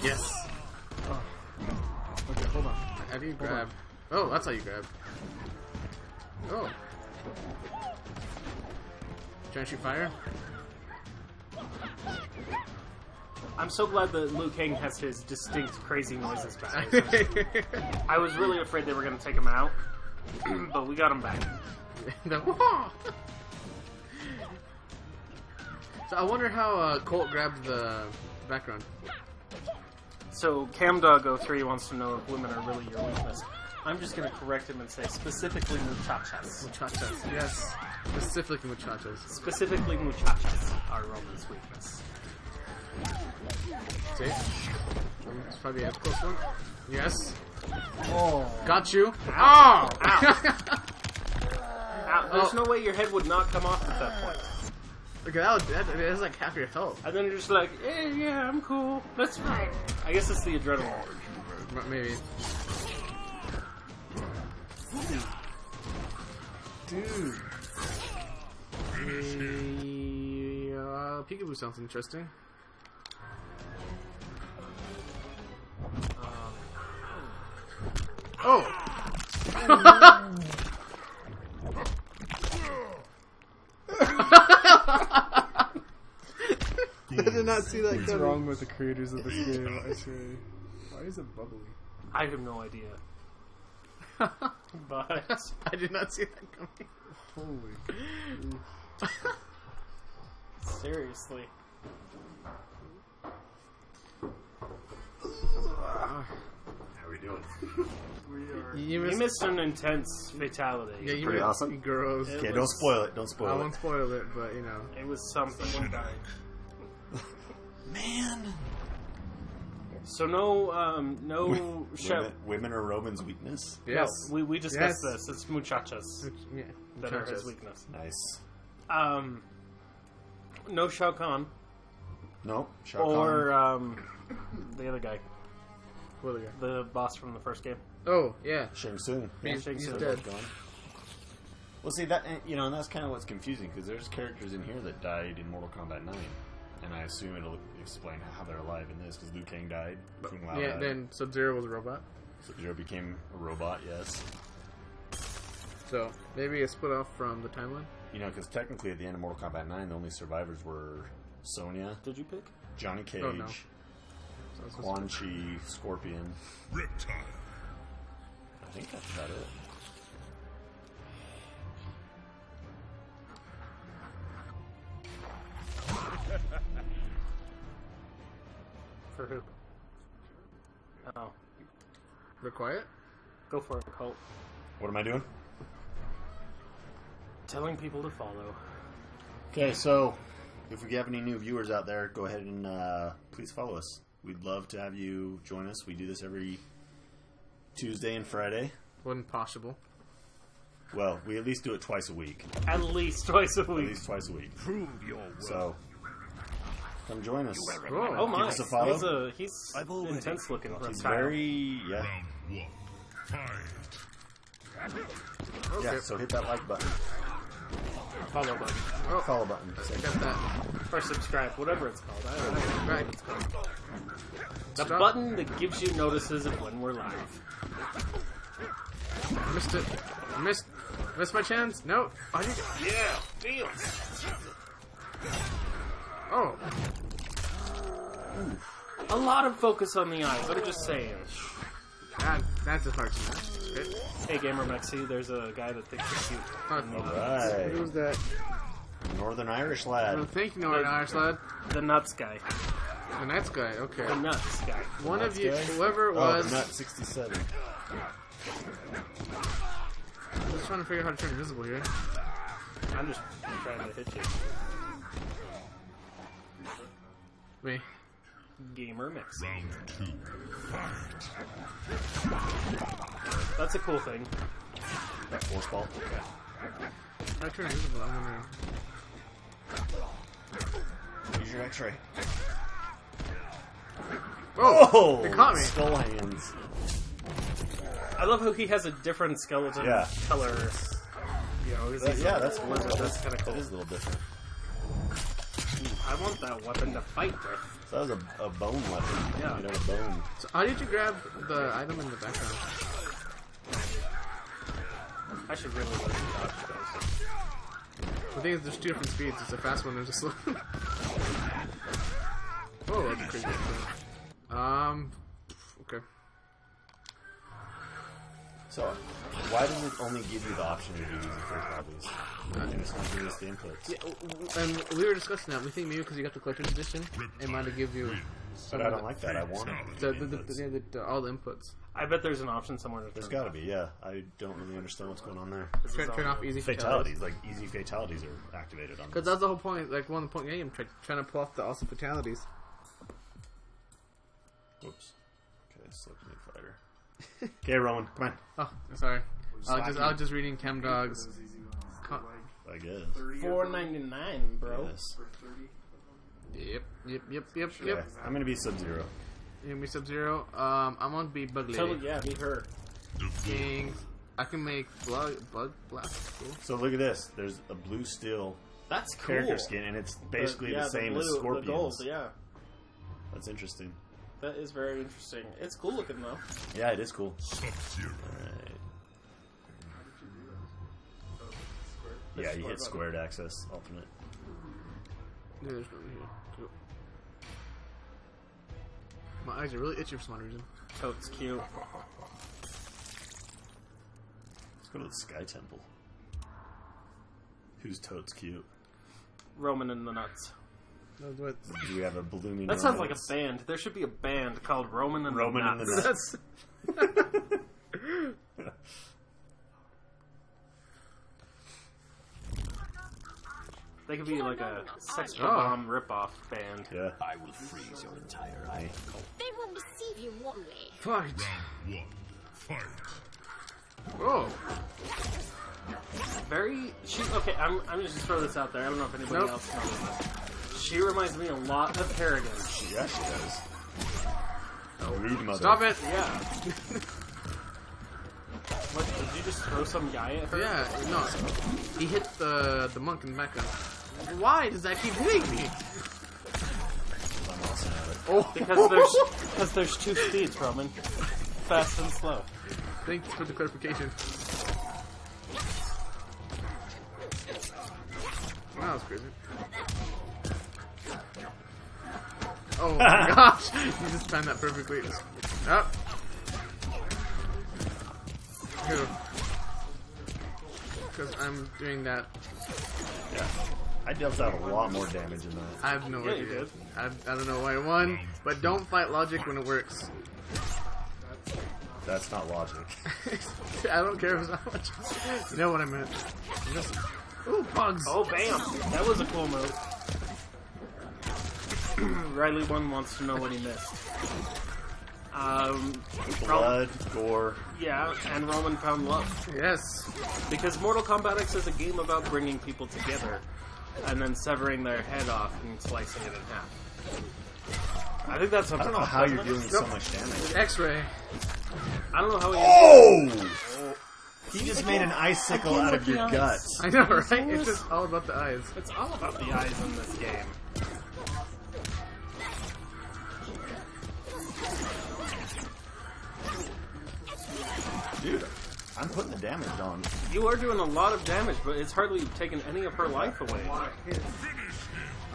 Yes. Oh. Okay, hold on. How do you grab? Oh, that's how you grab. Oh. Trying to shoot fire? I'm so glad that Liu Kang has his distinct crazy noises back. I was really afraid they were going to take him out, but we got him back. So I wonder how uh, Colt grabbed the background. So CamDog03 wants to know if women are really your weakness. I'm just going to correct him and say specifically muchachas. Muchachas. Yes. Specifically muchachas. Specifically muchachas are Roman's weakness. See? It's probably a close one. Yes. Oh, Got you. Oh! Ow, there's Oh. no way your head would not come off at that point. okay, that, was, that, that is like half your health. And then you're just like, eh, yeah, I'm cool. That's fine. I guess it's the adrenaline. Maybe. dude. Uh, Peekaboo sounds interesting. Oh! I did not see that. What's wrong with the creators of this game? I swear. Why is it bubbly? I have no idea. But I did not see that coming. Holy. seriously. Ah. How we doing? We are. You You missed. missed an intense fatality. yeah, you Pretty missed. awesome. Gross. Okay, don't spoil it. Don't spoil it. I spoil won't it. spoil it, but you know. It was something. Man, So no, um, no show. women, women are Roman's weakness. Yes. No, we, we discussed Yes. this. It's muchachas Yeah. that are his weakness. Nice. Um, no Shao Kahn Nope. Shao or Kahn. um, the other guy, What other guy? the boss from the first game. Oh, yeah. Shang Tsung. He's, Shang he's Tsung. dead. Gone. Well, see that and, you know, and that's kind of what's confusing because there's characters in here that died in Mortal Kombat 9, and I assume it'll explain how they're alive in this because Liu Kang died, Kung Lao Yeah, died, then Sub Zero was a robot. Sub-Zero became a robot. Yes, So maybe a split off from the timeline. you know, because technically at the end of Mortal Kombat 9, the only survivors were Sonya, Did you pick? Johnny Cage, Oh, no. So Quan Chi, Scorpion. Reptile. I think that's about it. For who? Oh, to- We're quiet. go for it, Colt. What am I doing? Telling people to follow. Okay, so if we have any new viewers out there, go ahead and uh, please follow us. We'd love to have you join us. We do this every Tuesday and Friday. When possible. Well, we at least do it twice a week. At least twice a week. At week. least twice a week. Prove your worth. So come join us. Oh, Oh my! us a follow. He's a he's I've already intense looking He's reptile. very yeah Fight. yeah. So hit that like button, Follow button oh. follow button. Same Got that. or subscribe, whatever it's called. I don't know. Right. The Stop. button that gives you notices of when we're live. Missed it. Missed. Missed my chance. No. Oh, you, Yeah, feel. oh. A lot of focus on the eyes. I'm just saying. That, that's a hard to match. Okay. Hey, Gamer Mexi, there's a guy that thinks you're cute. Oh, Right, Who's that? Northern Irish oh, lad. thank you, Northern Irish lad. The nuts guy. The nuts guy. Okay. The nuts guy. One of you, guy? whoever it was. Oh, was, nut sixty-seven. I'm just trying to figure out how to turn invisible here. I'm just trying to hit you. Me. Gamer Mexi. Round two. Fight. That's a cool thing. That force ball. How to turn invisible? I'm wondering. Use your X-ray. Oh, Oh, they caught me. Skull hands. I love how he has a different skeleton Yeah. color. You know, 'cause That- yeah, a that's cool. lizard. That's kind of cool. It is a little different. I want that weapon to fight with. So that was a, a bone weapon. Yeah. Made out of bone. So how did you grab the item in the background? I should really look at dodge those. The thing is, there's two different speeds. There's a fast one, there's a slow. oh, that's a crazy. thing. Um, So why does it only give you the option to do these easy fatalities? And it's not giving us the inputs. Yeah, w- w- and we were discussing that. We think maybe because you got the collector's edition, it might have give you But I don't like that. I want the, the, the, the, the, the, the, all the inputs. I bet there's an option somewhere to There's turn got to be, yeah. I don't really understand what's going on there. This is Turn, turn off easy Fatalities, like easy fatalities, are activated on Because that's the whole point. Like one of the point game, try, trying to pull off the awesome fatalities. Whoops. Okay, select a new fighter. Okay, Rowan, come on. Oh, sorry. I was just I was just reading Cam Dog's. Co- I guess. Four ninety nine, bro. Yes. Yep, yep, yep, yep, Yeah, yep. I'm gonna be Sub Zero. You gonna be Sub Zero. Um, I'm gonna be Bug Lady. Totally, yeah, be her. King. I can make bug bug blast. Cool. So look at this. There's a blue steel That's cool. character skin, and it's basically yeah, the same blue, as Scorpions. The gold, yeah. That's interesting. That is very interesting. It's cool looking though. Yeah, it is cool. Sub-Zero. Alright. Yeah, you hit squared access alternate. Yeah, there's nothing here. Cool. My eyes are really itchy for some odd reason. Oh, totes cute. Let's go to the Sky Temple. Who's totes cute? Roman in the nuts. That what. Do we have a blooming? That sounds like a band. There should be a band called Roman and Roman the and the Nuts. Nuts. They could be like a sex Oh. bomb ripoff band. Yeah. I will freeze your entire eye. They won't deceive you, won't? Fight. Round one. Fight. Oh. Very. She okay. I'm. I'm just throw this out there. I don't know if anybody Nope. else knows this. She reminds me a lot of Kerrigan. Yeah, she does. Oh. Rude mother. Stop it. Yeah. what? Did you just throw some guy at her? Yeah, no. He hit the the monk in the background. Why does that keep hitting me? I'm awesome at it. Oh, Because there's because there's two speeds, Roman. Fast and slow. Thanks for the clarification. That was crazy. Oh my gosh! You just timed that perfectly. Oh. Up. Because I'm doing that. Yeah. I dealt out a lot more damage than that. I have no Yeah, you idea. did. I, I don't know why I won, but don't fight logic when it works. That's not logic. I don't care if it's not logic. You know what I meant. Just. Ooh, bugs! Oh, bam! That was a cool move. Riley one wants to know what he missed. Um, Ro- Blood, gore. yeah, and Roman found love Yes. because Mortal Kombat X is a game about bringing people together and then severing their head off and slicing it in half. I think that's I don't know how you're dealing so much damage. X-ray. I don't know how he. Oh! He just made an icicle out of your guts. I know, right? It's just all about the eyes. It's all about the eyes in this game. I'm putting the damage on. You are doing a lot of damage, but it's hardly taken any of her life away.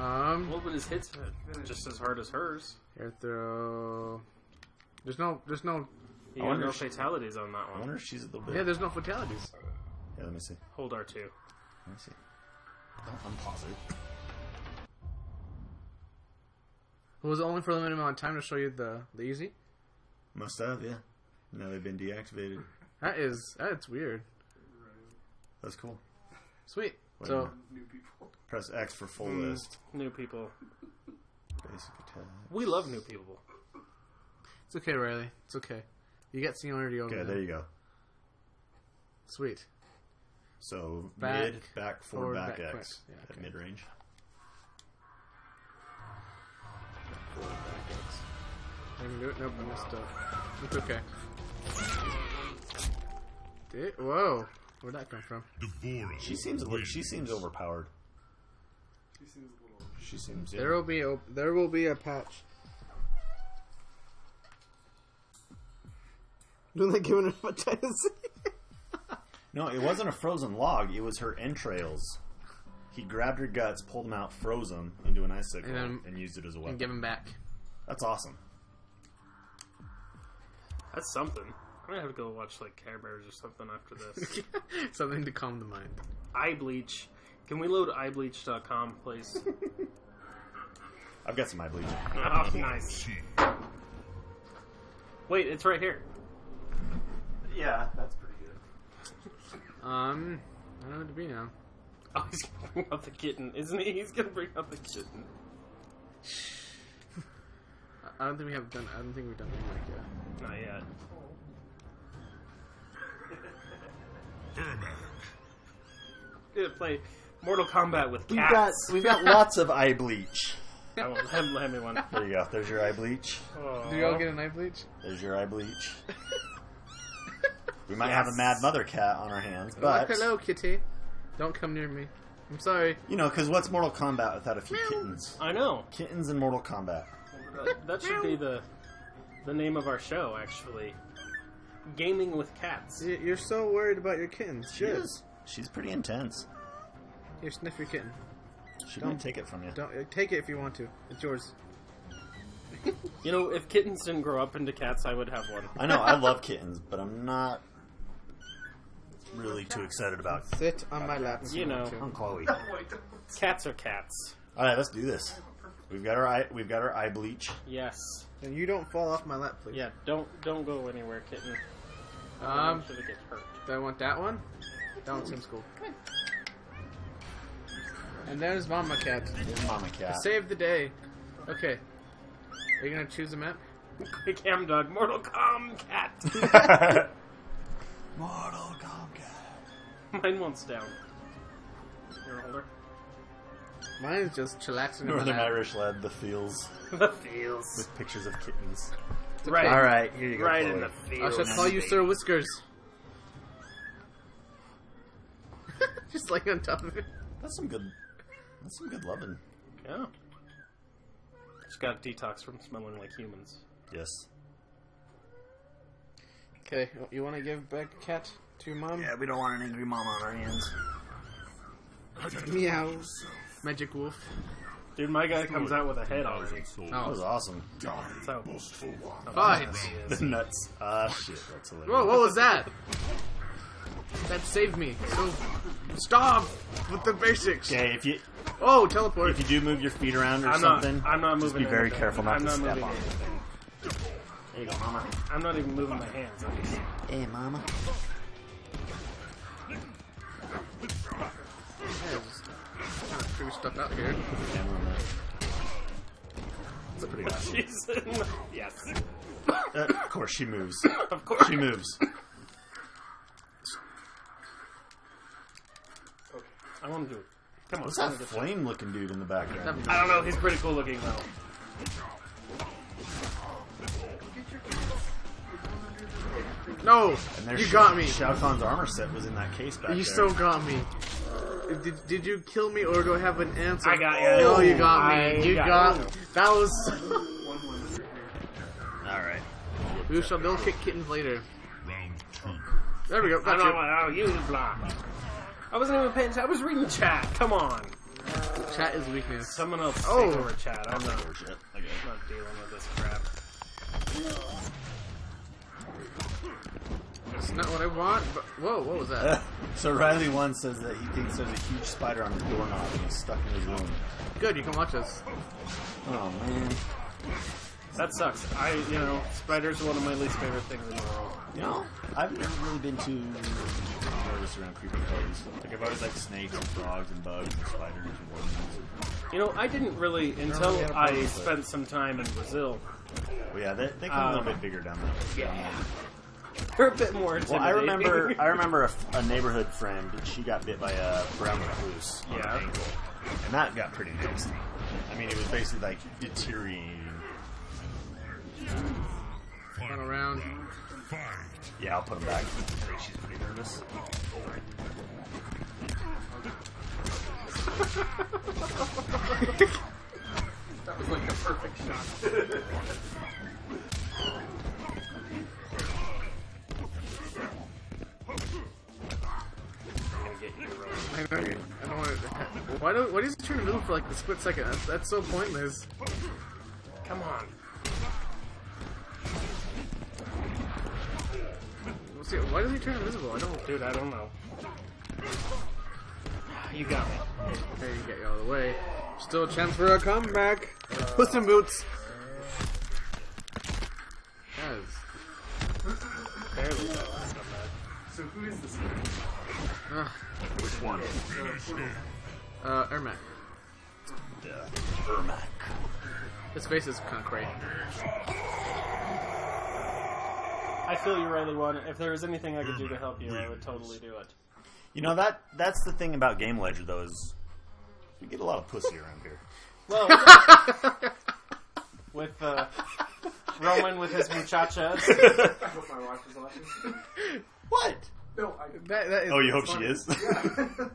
Um, Well, but his hits hit just as hard as hers. air throw. There's no, there's no, You I got no if she- fatalities on that one. I one. wonder if she's a little bit. yeah, there's no fatalities. Yeah, let me see. Hold R2. Let me see. Don't unpause it. Was only for a limited amount of time to show you the the easy? Must have, yeah. Now they've been deactivated. That is, that's weird. That's cool. Sweet. Wait a so, minute. Press X for full Mm. list. New people. Basic attack. We love new people. it's okay, Riley. It's okay. You get seniority over Okay, them. there you go. Sweet. So Back, mid, back, forward, forward, back, back, X. quick. Yeah, At okay. mid range. I can do it. Nope, I messed up. It's okay. Di- Whoa, where'd that come from? D'Vorah. She seems a li- she seems overpowered. She seems a little. She seems. There will be a there will be a patch. Don't they giving her vagina? No, it wasn't a frozen log. It was her entrails. He grabbed her guts, pulled them out, froze them into an icicle, And and, used it as a weapon. and give him back. That's awesome. That's something. I'm have to go watch like Care Bears or something after this. Something to calm the mind. Eye bleach. Can we load eyebleach.com, please? I've got some eye bleach. oh, nice. Wait, it's right here. Yeah, that's pretty good. Um, I don't know what to be now. Oh, he's gonna bring out the kitten, isn't he? He's gonna bring out the kitten. I- I don't think we have done. I don't think we've done Ermac yet. Not yet. Ermac. Gonna play Mortal Kombat with We've got cats. we've got lots of eye bleach. Hand, hand me one. There you go. There's your eye bleach. Do you all get an eye bleach? There's your eye bleach. We might have a mad mother cat on our hands, oh, but oh, hello, kitty. Don't come near me. I'm sorry. you know, because what's Mortal Kombat without a few kittens? I know. Kittens in Mortal Kombat. That, that should be the the name of our show, actually. Gaming with cats. Y- You're so worried about your kittens. She is. She's pretty intense. Here, sniff your kitten. She Don't- might take it from you. Don't uh, take it if you want to. It's yours. You know, if kittens didn't grow up into cats, I would have one. I know I love kittens, but I'm not really too excited about. Sit on my lap. if You know. want to. On Chloe. Cats are cats. All right, let's do this. We've got our eye. We've got our eye bleach. Yes. And you don't fall off my lap, please. Yeah. Don't don't go anywhere, kitten. Um, should get hurt. do I want that one? That one seems cool. And there's Mama Cat. There's Mama Cat. Save the day. Okay. Are you gonna choose a map? Quick ham dog, Mortal Kombat. Mortal Kombat. Mine won't down. You're older. Mine is just chillaxing in my Northern. Irish lad, the feels The feels. with pictures of kittens. Right. All right, here you go. Right Chloe. in the face. I feels. shall call you Sir Whiskers. just like on top of it. That's some good. That's some good loving. Yeah. Just got detox from smelling like humans. Yes. Okay, you want to give back a cat to your mom? Yeah, we don't want an angry mom on our hands. Meow. Magic wolf. Dude, my guy comes out with a head already. That was awesome. That's how fine. The nuts. Ah, shit. That's hilarious. Whoa, what was that? That saved me. So, stop with the basics. Okay, if you Oh, teleport. if you do move your feet around or I'm not. something, I'm not just moving. be very anything. careful not I'm to not step moving on it. anything. There you go, mama. I'm not even moving my hands. I'm just, Hey, mama. Kind of screw stuff out here. That's pretty awesome. she's yes. Uh, of course, she moves. Of course. She moves. Okay. I want to do it. Come on. What's that flame-looking dude in the background? I don't know. He's pretty cool looking though. No, And there's you got me. Shao Kahn's armor set was in that case back You there. so got me. Did, did you kill me or do I have an answer? I got oh, you. No, you got me. I you got got, you. That was. All right. we shall bill kick kittens later. There we go. I Got don't you. know. Oh, you block. I wasn't even paying. attention. I was reading chat. Come on. Chat is weakness. Someone else Oh. take over chat. I'm not, Oh, shit. Okay. I'm not dealing with this crap. That's not what I want. But whoa, what was that? So Riley one says that he thinks there's a huge spider on his doorknob and he's stuck in his room. Good, you can watch us. Oh man. That sucks. I, you know, spiders are one of my least favorite things in the world. You know, I've never really been too nervous around creepy crawlies. Like I've always liked snakes and frogs and bugs and spiders and worms. You know, I didn't really until had I spent some time in Brazil. Well, yeah, they, they come a Um, little bit bigger down there. Yeah, they're a bit more Well, I remember, I remember a, a neighborhood friend. She got bit by a brown recluse on Yeah. her ankle, and that got pretty nasty. I mean, it was basically like deteriorating. Run around. Fight. Yeah, I'll put him back. She's pretty nervous. That was like a perfect shot. I know. you- I don't want to. Why do? Why does he try to move for like the split second? That's, that's so pointless. Come on. Let's see, why does he turn invisible? I don't. Dude, I don't know. You got me. There you get you all the way. Still a chance for a comeback. Puss in Boots. Guys. Barely got this. So who is this? Which one? Uh, Ermac. Yeah. Ermac. His face is kind of great. I feel you, Riley One. If there was anything I could do to help you, I would totally do it. You know that that's the thing about Game Ledger though is we get a lot of pussy around here. Well, with uh, Roman with his muchachas. I hope my wife is watching. What? No, I, that, that is Oh, you hope funny. she is?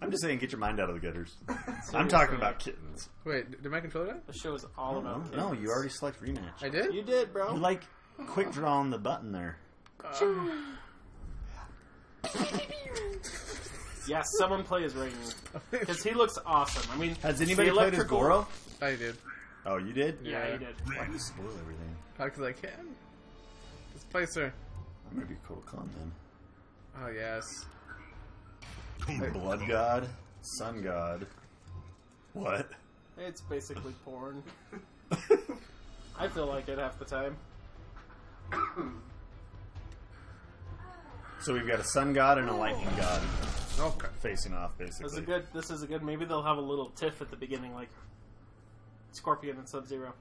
I'm just saying, get your mind out of the gutters. I'm talking about kittens. Wait, did my controller die? The show is all No, about no, you already select rematch. I did? You did, bro. You like quick draw on the button there. Uh, yes, someone play as Raiden because he looks awesome. I mean, Has anybody played as Goro? I did. Oh, you did? Yeah, Yeah. you did. Why do you spoil everything? Because I can. Let's play, sir. I'm gonna be Kotal Kahn then. Oh, yes. Blood God, Sun God. What? It's basically porn. I feel like it half the time. So we've got a Sun God and a Lightning God Okay. facing off, basically. This is basically. a good. This is a good. Maybe they'll have a little tiff at the beginning, like Scorpion and Sub Zero.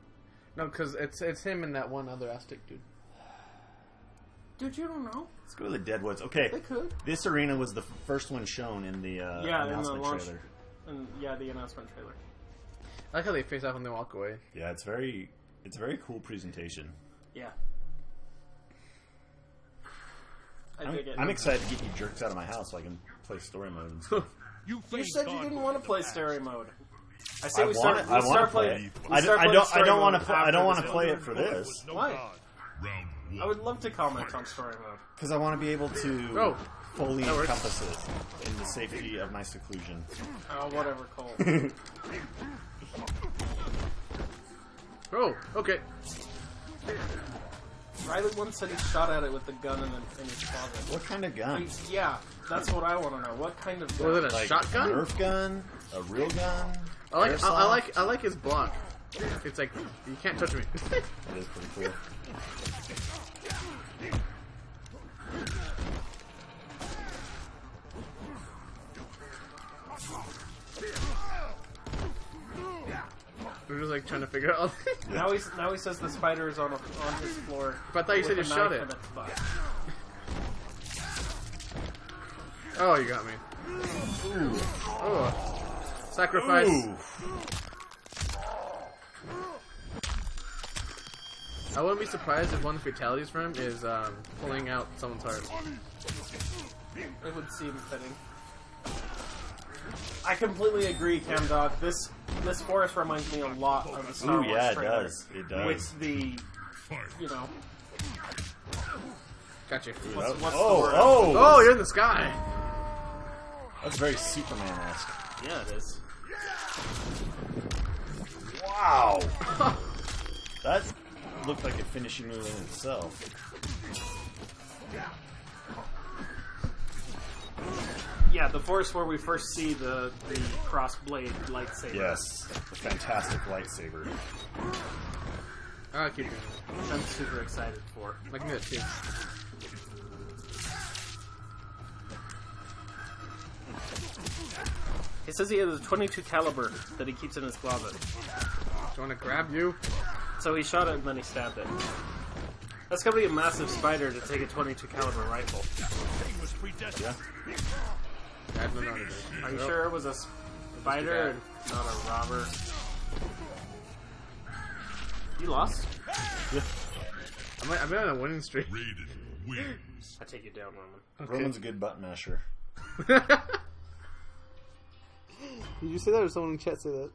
No, because it's it's him and that one other Aztec dude. Dude, you don't know. Let's go to the Deadwoods. Okay, They could. this arena was the first one shown in the uh, Yeah, in the announcement launch- trailer. And yeah, the announcement trailer. I like how they face off and they walk away. Yeah, it's very, it's a very cool presentation. Yeah. I I'm, dig it. I'm excited to get you jerks out of my house so I can play story mode and stuff. You, You said you didn't want to play story mode. I say I we want start. it. we I want start to play playing. we I start don't. I don't. I don't want to. Play, I don't want to play it for this No Why? God. Round. I would love to comment on story mode. because I want to be able to Oh, fully that works. encompass it in the safety of my seclusion. Oh, whatever, Cole. Oh, okay. Riley once said he shot at it with the gun in, the, in his closet. What kind of gun? He- Yeah, that's what I want to know. What kind of gun? Was it a Like shotgun? Nerf gun? A real gun? I like I, I Airsoft? like I like his block. It's like you can't touch me. That is pretty cool. We're just like trying to figure out. Now he's now he says the spider is on a, on his floor. But I thought you said you shot it. in its butt. oh, you got me. Oh, sacrifice. Ooh. I wouldn't be surprised if one of the fatalities from him is um, pulling out someone's heart. It would seem fitting. I completely agree, Cam Dog. This this forest reminds me a lot of the Star Ooh, Wars yeah, it trailer. does. It does. With the, you know, Gotcha. what's, That- what's oh, the word? oh, Oh, you're in the sky. That's very Superman-esque. Yeah, it is. Wow. that looked like a finishing move in itself. Yeah, the forest where we first see the the cross blade lightsaber. Yes, a fantastic lightsaber. I'll keep it. I'm super excited for. I can do it too. He says he has a 22 caliber that he keeps in his closet. Do you want to grab you? So he shot it and then he stabbed it. That's gonna be a massive spider to take a 22 caliber rifle. He was predestined. Yeah. I have no knowledge. Are you Nope. sure it was a spider and not a robber? You lost? I'm, I'm on a winning streak. I take you down, Roman. Roman's a good button masher. Did you say that or someone in chat say that?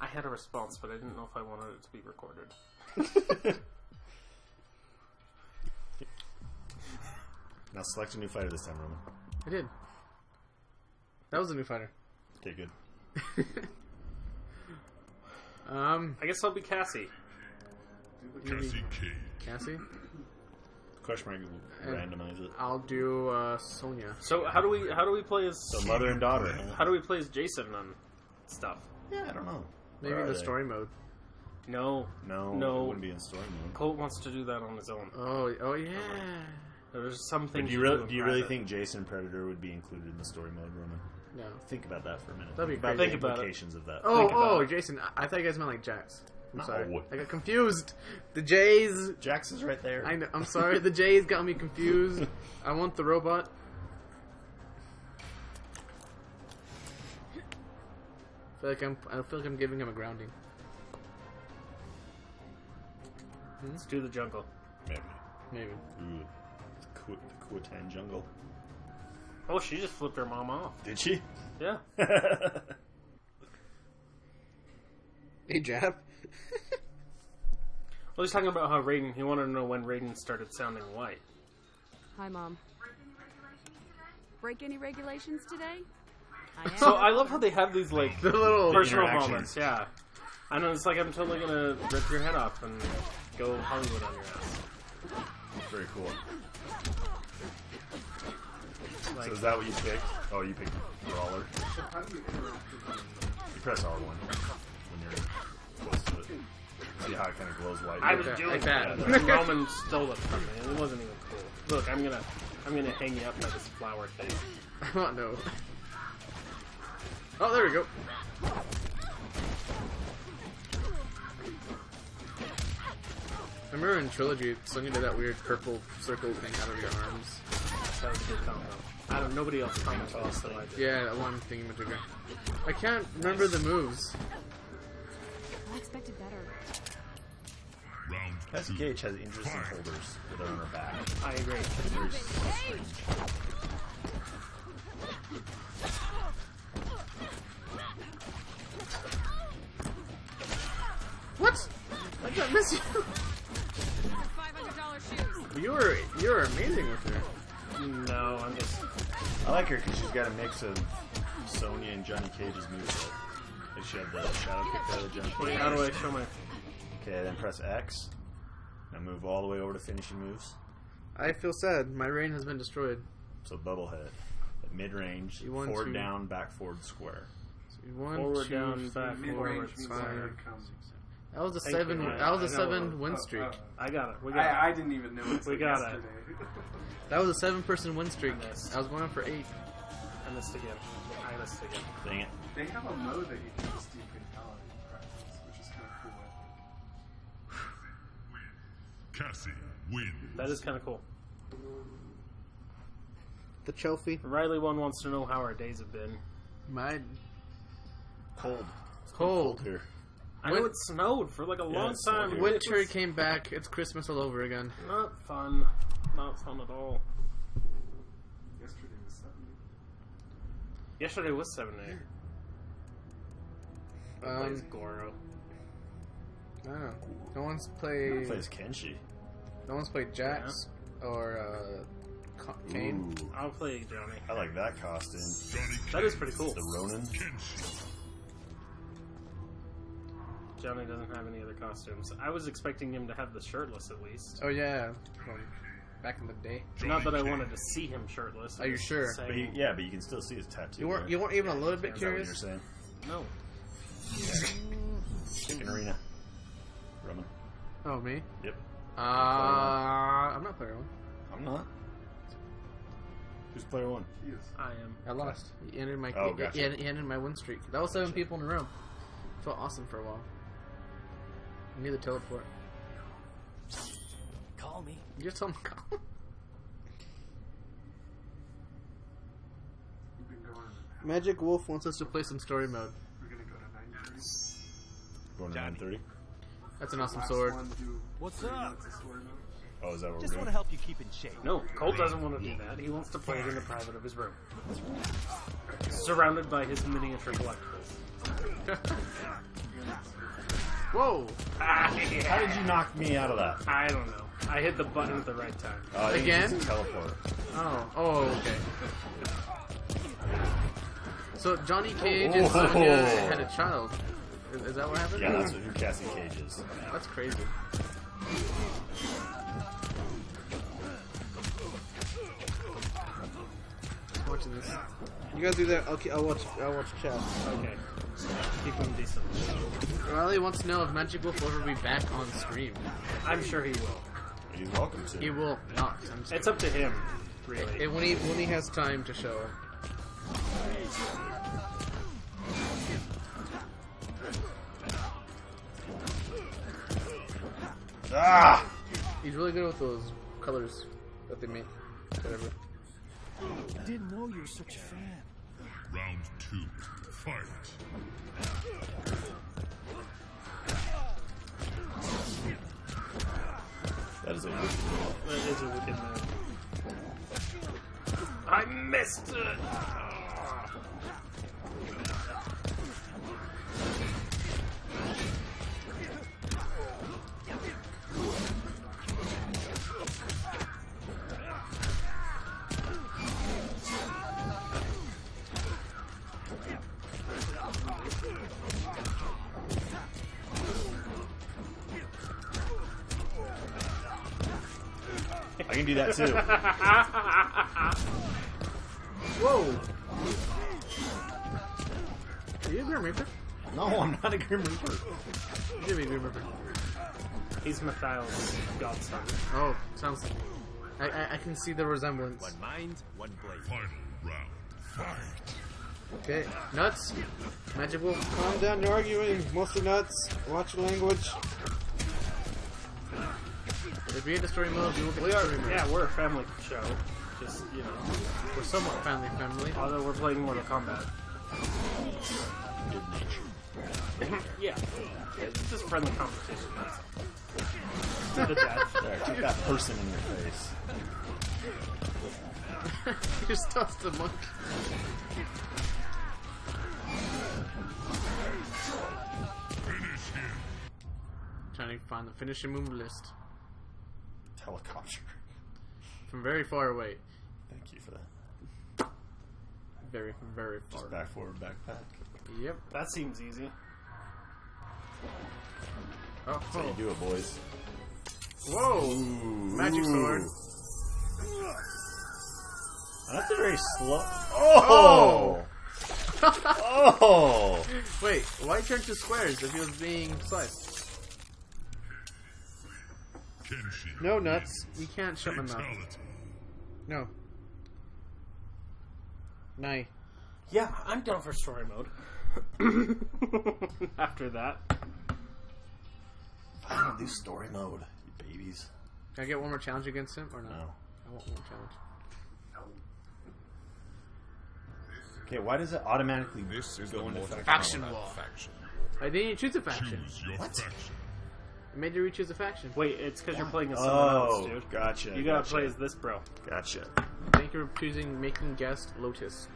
I had a response, but I didn't know if I wanted it to be recorded. Now select a new fighter this time, Roman. I did. That was a new fighter. Okay, good. Um, I guess I'll be Cassie. Cassie K. Cassie. Question mark. Uh, Randomize it. I'll do uh, Sonya. So how do we how do we play as So mother and daughter. huh? how do we play as Jason on stuff? Yeah, I don't know. Maybe Where are the they? story mode. No, No, No. it wouldn't be in story mode. Colt wants to do that on his own. Oh, oh yeah. There's some But things. do you you really do you really think Jason Predator would be included in the story mode, Roman? No. Think about that for a minute. That'd be about crazy. the Think about it. implications of that. Oh, Think about oh, it. Jason. I, I thought you guys meant like Jax. I'm No. sorry. I got confused. The Jays. Jax is right there. I know, I'm sorry. The Jays got me confused. I want the robot. I feel like I'm. I feel like I'm giving him a grounding. Hmm? Let's do the jungle. Maybe. Maybe. Ooh, the Ku- Kuatan jungle. Oh, she just flipped her mom off. Did she? Yeah. Hey, Jap. Well, he's talking about how Raiden. He wanted to know when Raiden started sounding white. Hi, Mom. Break any regulations today? I am. So I love how they have these like The little. personal interactions. moments. Yeah. I know it's like I'm totally gonna rip your head off and go Hollywood on your ass. Very cool. Like, so is that what you picked? Oh, you picked Brawler. You press R1 when you're close to it. See how it kind of glows white. I was Like doing that. that. and Roman stole it from me. It wasn't even cool. Look, I'm gonna, I'm gonna hang you up by this flower thing. Oh no. Oh, there we go. I remember in Trilogy, Sonya did that weird purple circle thing out of your arms. That was a good combo. I don't. Nobody else commented on so I did. Yeah, that one thingy majigger. I can't remember the moves. I expected better. Round Cassie two. Cage has interesting holders that are on her back. I agree. What? I did miss you. shoes. You were you were amazing with her. No, I'm just. I like her because she's got a mix of Sonya and Johnny Cage's moveset. Like she had the shadow kick out of Johnny Cage. how do I show my? Okay, then press X. Now move all the way over to finishing moves. I feel sad. My reign has been destroyed. So bubblehead. At mid range, You want forward to- down, back forward, square. One, Forward, two, down, back, forward, five. square. That was a Thank seven. you. I- That was a I know. seven win streak. oh. I got it. We got I, I didn't even know it. We got it. That was a seven person win streak. I missed. I was going for eight. I missed again. I missed again. Dang it. They have a mode that you can just do fatality in practice, which is kind of cool. I. Cassie wins. That is kind of cool. The trophy. Riley one wants to know how our days have been. My Cold. cold. here. I know it snowed for like a long it snowed time. It Winter was came back. It's Christmas all over again. Not fun. Not fun at all. Yesterday was 70. Yesterday was seven eight. Plays Um, Goro. I don't know. No one's Who played. plays Kenshi? No one's played Jax or uh, Ca- Kane. Ooh, I'll play Johnny. I like that costume. Johnny That is pretty cool. The Ronin. Kenshi. Johnny doesn't have any other costumes. I was expecting him to have the shirtless at least. Oh yeah, from back in the day. Not that I wanted to see him shirtless. Are you sure? But he, yeah, but you can still see his tattoo. You weren't. right? You weren't even a little bit Is that what you're curious. saying? No. Chicken Arena. Roman. Oh me. Yep. Uh, I'm not player one. I'm not. Who's player one? He is. I am. I lost. He ended my. Oh, he- gotcha. he, ended, ended my win streak. That was seven people in a row. Felt awesome for a while. I need the teleport. Call me. You just told me to call. We've been going. Magic Wolf wants us to play some story mode. We're gonna go to 9:30. Going to 930. That's an awesome sword. What's three up? minutes of story mode. Oh, is that what Just we're want to help you keep in shape. No, Colt doesn't want to do that. He wants to play it in the private of his room. Surrounded by his miniature collectibles. Whoa! Ah, How did you knock me out of that? I don't know. I hit the button at the right time. Oh, I think Again? teleport. Oh, oh, okay. So Johnny Cage and Oh. Sonya had a child. Is, is that what happened? Yeah, that's what who Cassie Cage is. That's crazy. Watching this. You guys do that. Okay, I'll watch. I'll watch chat. Okay. Keep him decent. Riley wants to know if Magic Wolf will ever be back on stream. I'm sure he will. He's welcome to. He will not. I'm It's up to him, really. And when he when he has time to show up. Ah! He's really good with those colors that they make. Whatever. I didn't know you were such a fan. Round two. Fight. That is a wicked. That is a wicked move. I missed it! I can do that too. Whoa! Are you a Grim Reaper? No, I'm not a Grim Reaper. You should be a Grim Reaper. He's Mathias' godson. Oh, sounds. I, I I can see the resemblance. One mind, one blade. Final round. Fight. Okay, nuts. Magic Wolf. Calm down. You're arguing. Mostly nuts. Watch your language. If we hit the story mode, we will get We the are, story mode. yeah, we're a family show. Just, you know, We're somewhat family friendly. although we're playing Mortal Kombat. Good nature. Yeah. It's just friendly competition. That's all. to the death. There, keep that person in your face. you just tossed the monk. Finish him. Trying to find the finishing move list Helicopter. from very far away. Thank you for that. Very, very far. Just back forward backpack. Yep. That seems easy. Oh, That's how you oh. do it, boys. Whoa! Magic sword. That's a very slow. Oh! Oh! oh. Wait, why turn to squares if he was being sliced? Kenshi. No nuts. You can't shut my mouth. Fatality. No. Nay. Yeah, I'm down for story mode. After that. I don't do story mode, you babies. Can I get one more challenge against him or not? No. I want one more challenge. Okay, why does it automatically This is go the into Mortal faction? Faction wall. Faction. I didn't choose a faction. Choose your faction. It made you re-choose a faction. Wait, it's because you're playing as someone Oh, else, dude. gotcha. You gotta gotcha. play as this bro. Gotcha. Thank you for choosing making guest Lotus.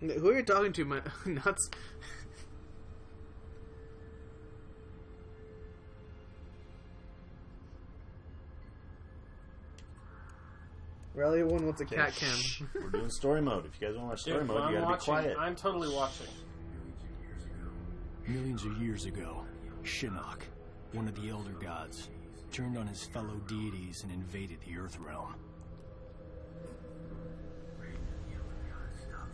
Who are you talking to, my nuts? Rally one wants a cat cam. We're doing story mode. If you guys want to watch story Dude, mode, I'm you gotta watching. be quiet. I'm totally watching. Millions of years ago, Shinnok, one of the Elder Gods, turned on his fellow deities and invaded the Earth Realm.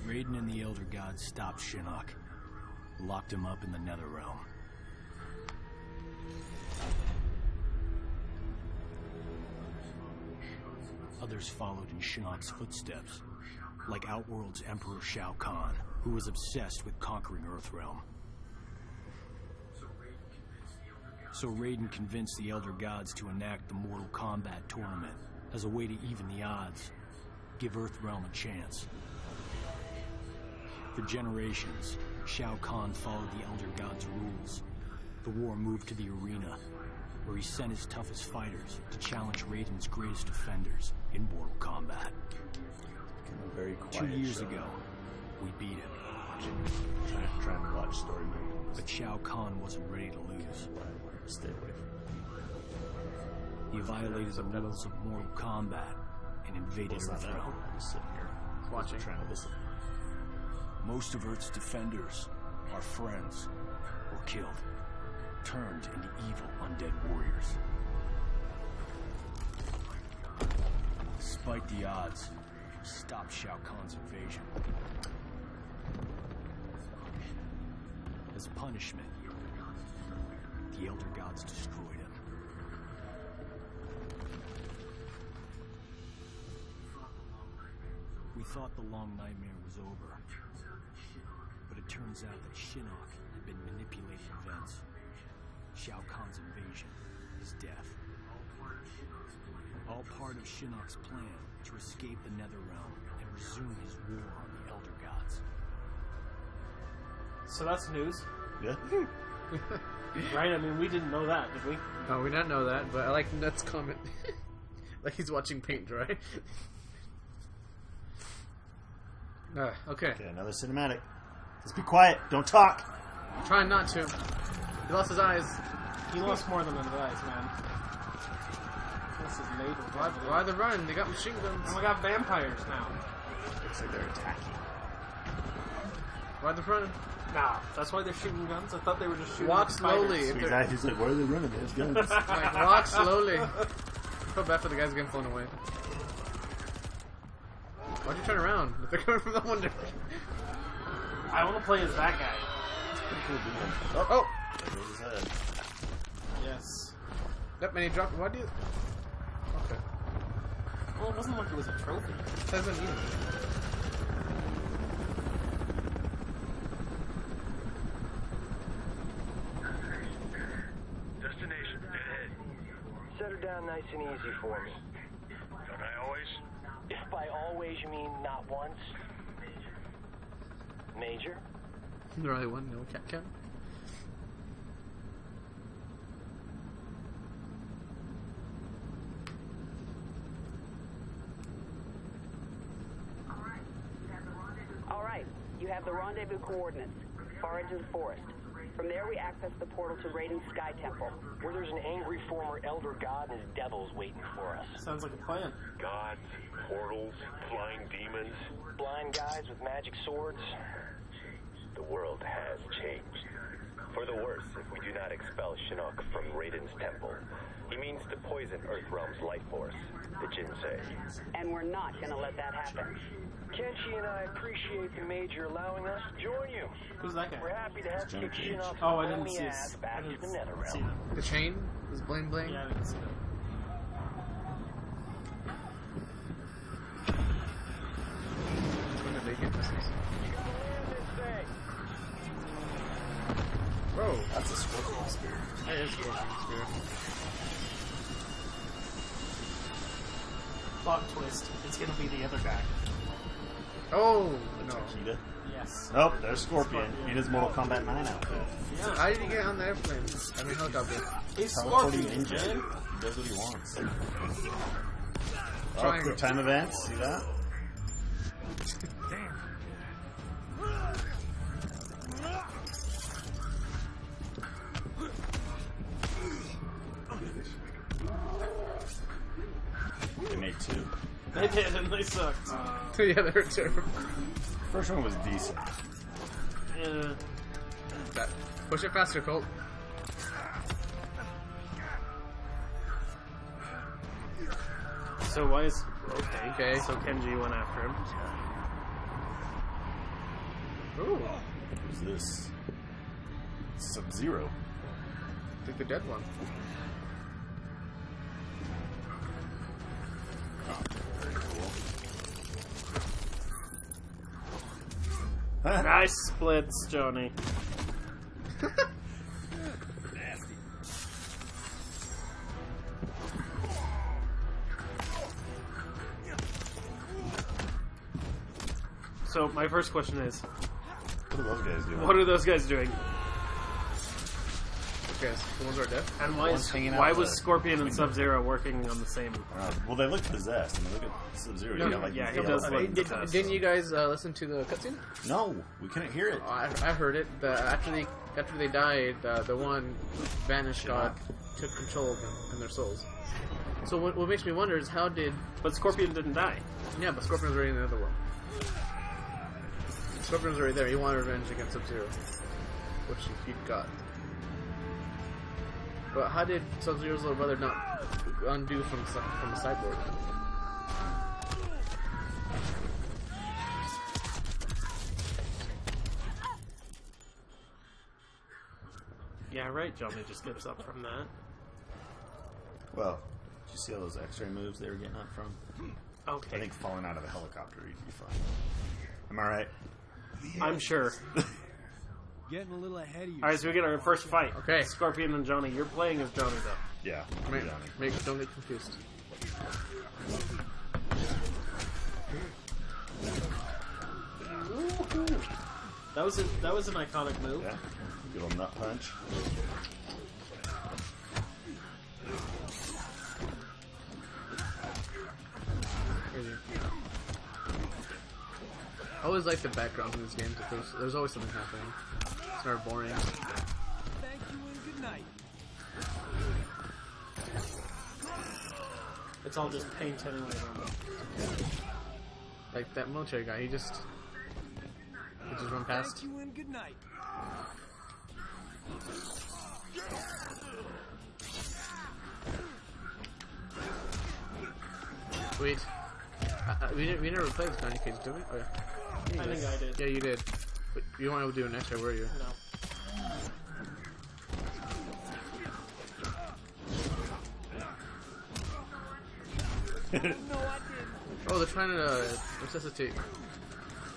Raiden and the Elder Gods stopped Shinnok, locked him up in the Nether Realm. Others followed in Shinnok's footsteps, like Outworld's Emperor Shao Kahn, who was obsessed with conquering Earthrealm. So Raiden convinced the Elder Gods to enact the Mortal Kombat tournament as a way to even the odds, give Earthrealm a chance. For generations, Shao Kahn followed the Elder God's rules. The war moved to the arena, where he sent his toughest fighters to challenge Raiden's greatest defenders in Mortal Kombat. A very quiet Two years show. ago, we beat him. Trying, trying to watch story mode. But Shao Kahn wasn't ready to lose. Stay away from He violated the rules of Mortal Kombat and invaded What's that? Earthrealm. Just sitting here. Watching. Trying to listen. Most of Earth's defenders, our friends, were killed, turned into evil undead warriors. Despite the odds, we stopped Shao Kahn's invasion. As punishment, the Elder Gods destroyed him. We thought the long nightmare was over. But it turns out that Shinnok had been manipulating events. Shao Kahn's invasion, his death. All part of Shinnok's plan to escape the Netherrealm and resume his war on the Elder Gods. So that's news, Yeah. right? I mean, we didn't know that, did we? No, we didn't know that, but I like Nuts' comment. like he's watching paint dry. uh, okay. Okay, another cinematic. Just be quiet. Don't talk. Trying not to. He lost his eyes. He lost more than his eyes, man. This is made of Why, why are they running? They got machine guns. And we got vampires now. Looks like they're attacking. Why are they running? Nah, that's why they're shooting guns. I thought they were just shooting. Walk at spiders. slowly. If they're- Exactly. He's like, why are they running? There's guns. Like, walk slowly. I feel bad for the guys getting flown away. Why'd you turn around? If they're coming from the one direction. I want to play as that guy. oh, Oh! There goes his head. Yes. Yep, and he dropped. Why do you. Okay. Well, it wasn't like it was a trophy. It says on you. Destination, ahead. Set her down nice and easy for me. Don't I always? If by always you mean not once. Major? There only one, no cat count. All right, you have the rendezvous coordinates. Far edge of the forest. From there, we access the portal to Raiden's Sky Temple. Where there's an angry former elder god and his devils waiting for us. Sounds like a plan. Gods, portals, flying demons. Blind guys with magic swords. The world has changed. For the worse if we do not expel Shinnok from Raiden's temple. He means to poison Earthrealm's life force, the Jinsei. And we're not gonna let that happen. Kenshi and I appreciate the Major allowing us to join you. Who's that guy? We're happy to have Johnny kicked Cage. Oh, I didn't see ass his. I back to didn't the see Netherrealm. that. The chain is bling bling. Yeah, I didn't see that. When did they get this? Whoa. That's a scorpion spear. That is Scorpion Spear. Plot twist. It's gonna be the other guy. Oh, no. Takeda. Yes. Nope, there's Scorpion in his Mortal Kombat 9 outfit. Yeah. How did he get on the airplane? I mean, helicopter. He's Teleporting Scorpion, ninja. He does what he wants. Oh, quick time events. See that? Did, and sucked. yeah, they're terrible. First one was decent. Yeah. That. Push it faster, Colt. So why is okay? Okay. So Kenshi went after him. Ooh. Who's this? Sub Zero. I think the dead one. Oh, nice splits, Johnny. So my first question is, What are those guys doing? What are those guys doing? Okay, the ones who are dead. And why, One's is, hanging out why the was Scorpion and Sub Zero working on the same? Uh, well, they look possessed. I mean, look at Sub Zero. No, you like yeah, he does look things. Did, didn't you guys uh, listen to the cutscene? No, we couldn't hear it. Oh, I, I heard it. The, after they after they died, uh, the one vanished god took control of them and their souls. So what, what makes me wonder is how did? But Scorpion didn't die. Yeah, but Scorpion's already in the other world. Scorpion's already there. He wanted revenge against Sub Zero, which he, he got. But how did Sub Zero's little brother not undo from cy- from the cyborg? Yeah, right. Johnny just gets up from that. Well, did you see all those X-ray moves they were getting up from? Okay. I think falling out of a helicopter would be fun. Am I right? I'm sure. Getting a little ahead of you. All right, so we get our first fight. Okay. Scorpion and Johnny. You're playing as Johnny though. Yeah. Make, Johnny. make don't get confused. That was a, that was an iconic move. Yeah. Good old nut punch. I always like the backgrounds in these games. If there's, there's always something happening. It's never boring. Thank you and good night. It's all just paint anyway. Like that military guy, he just he just run past. Thank you and good night. Sweet. Uh, we, didn't, we never played this Bounty Cage, did we? Oh, yeah. Yeah, I you think I did. Yeah, you did. But you wanted to do an extra, were you? No. Oh, they're trying to uh, resuscitate.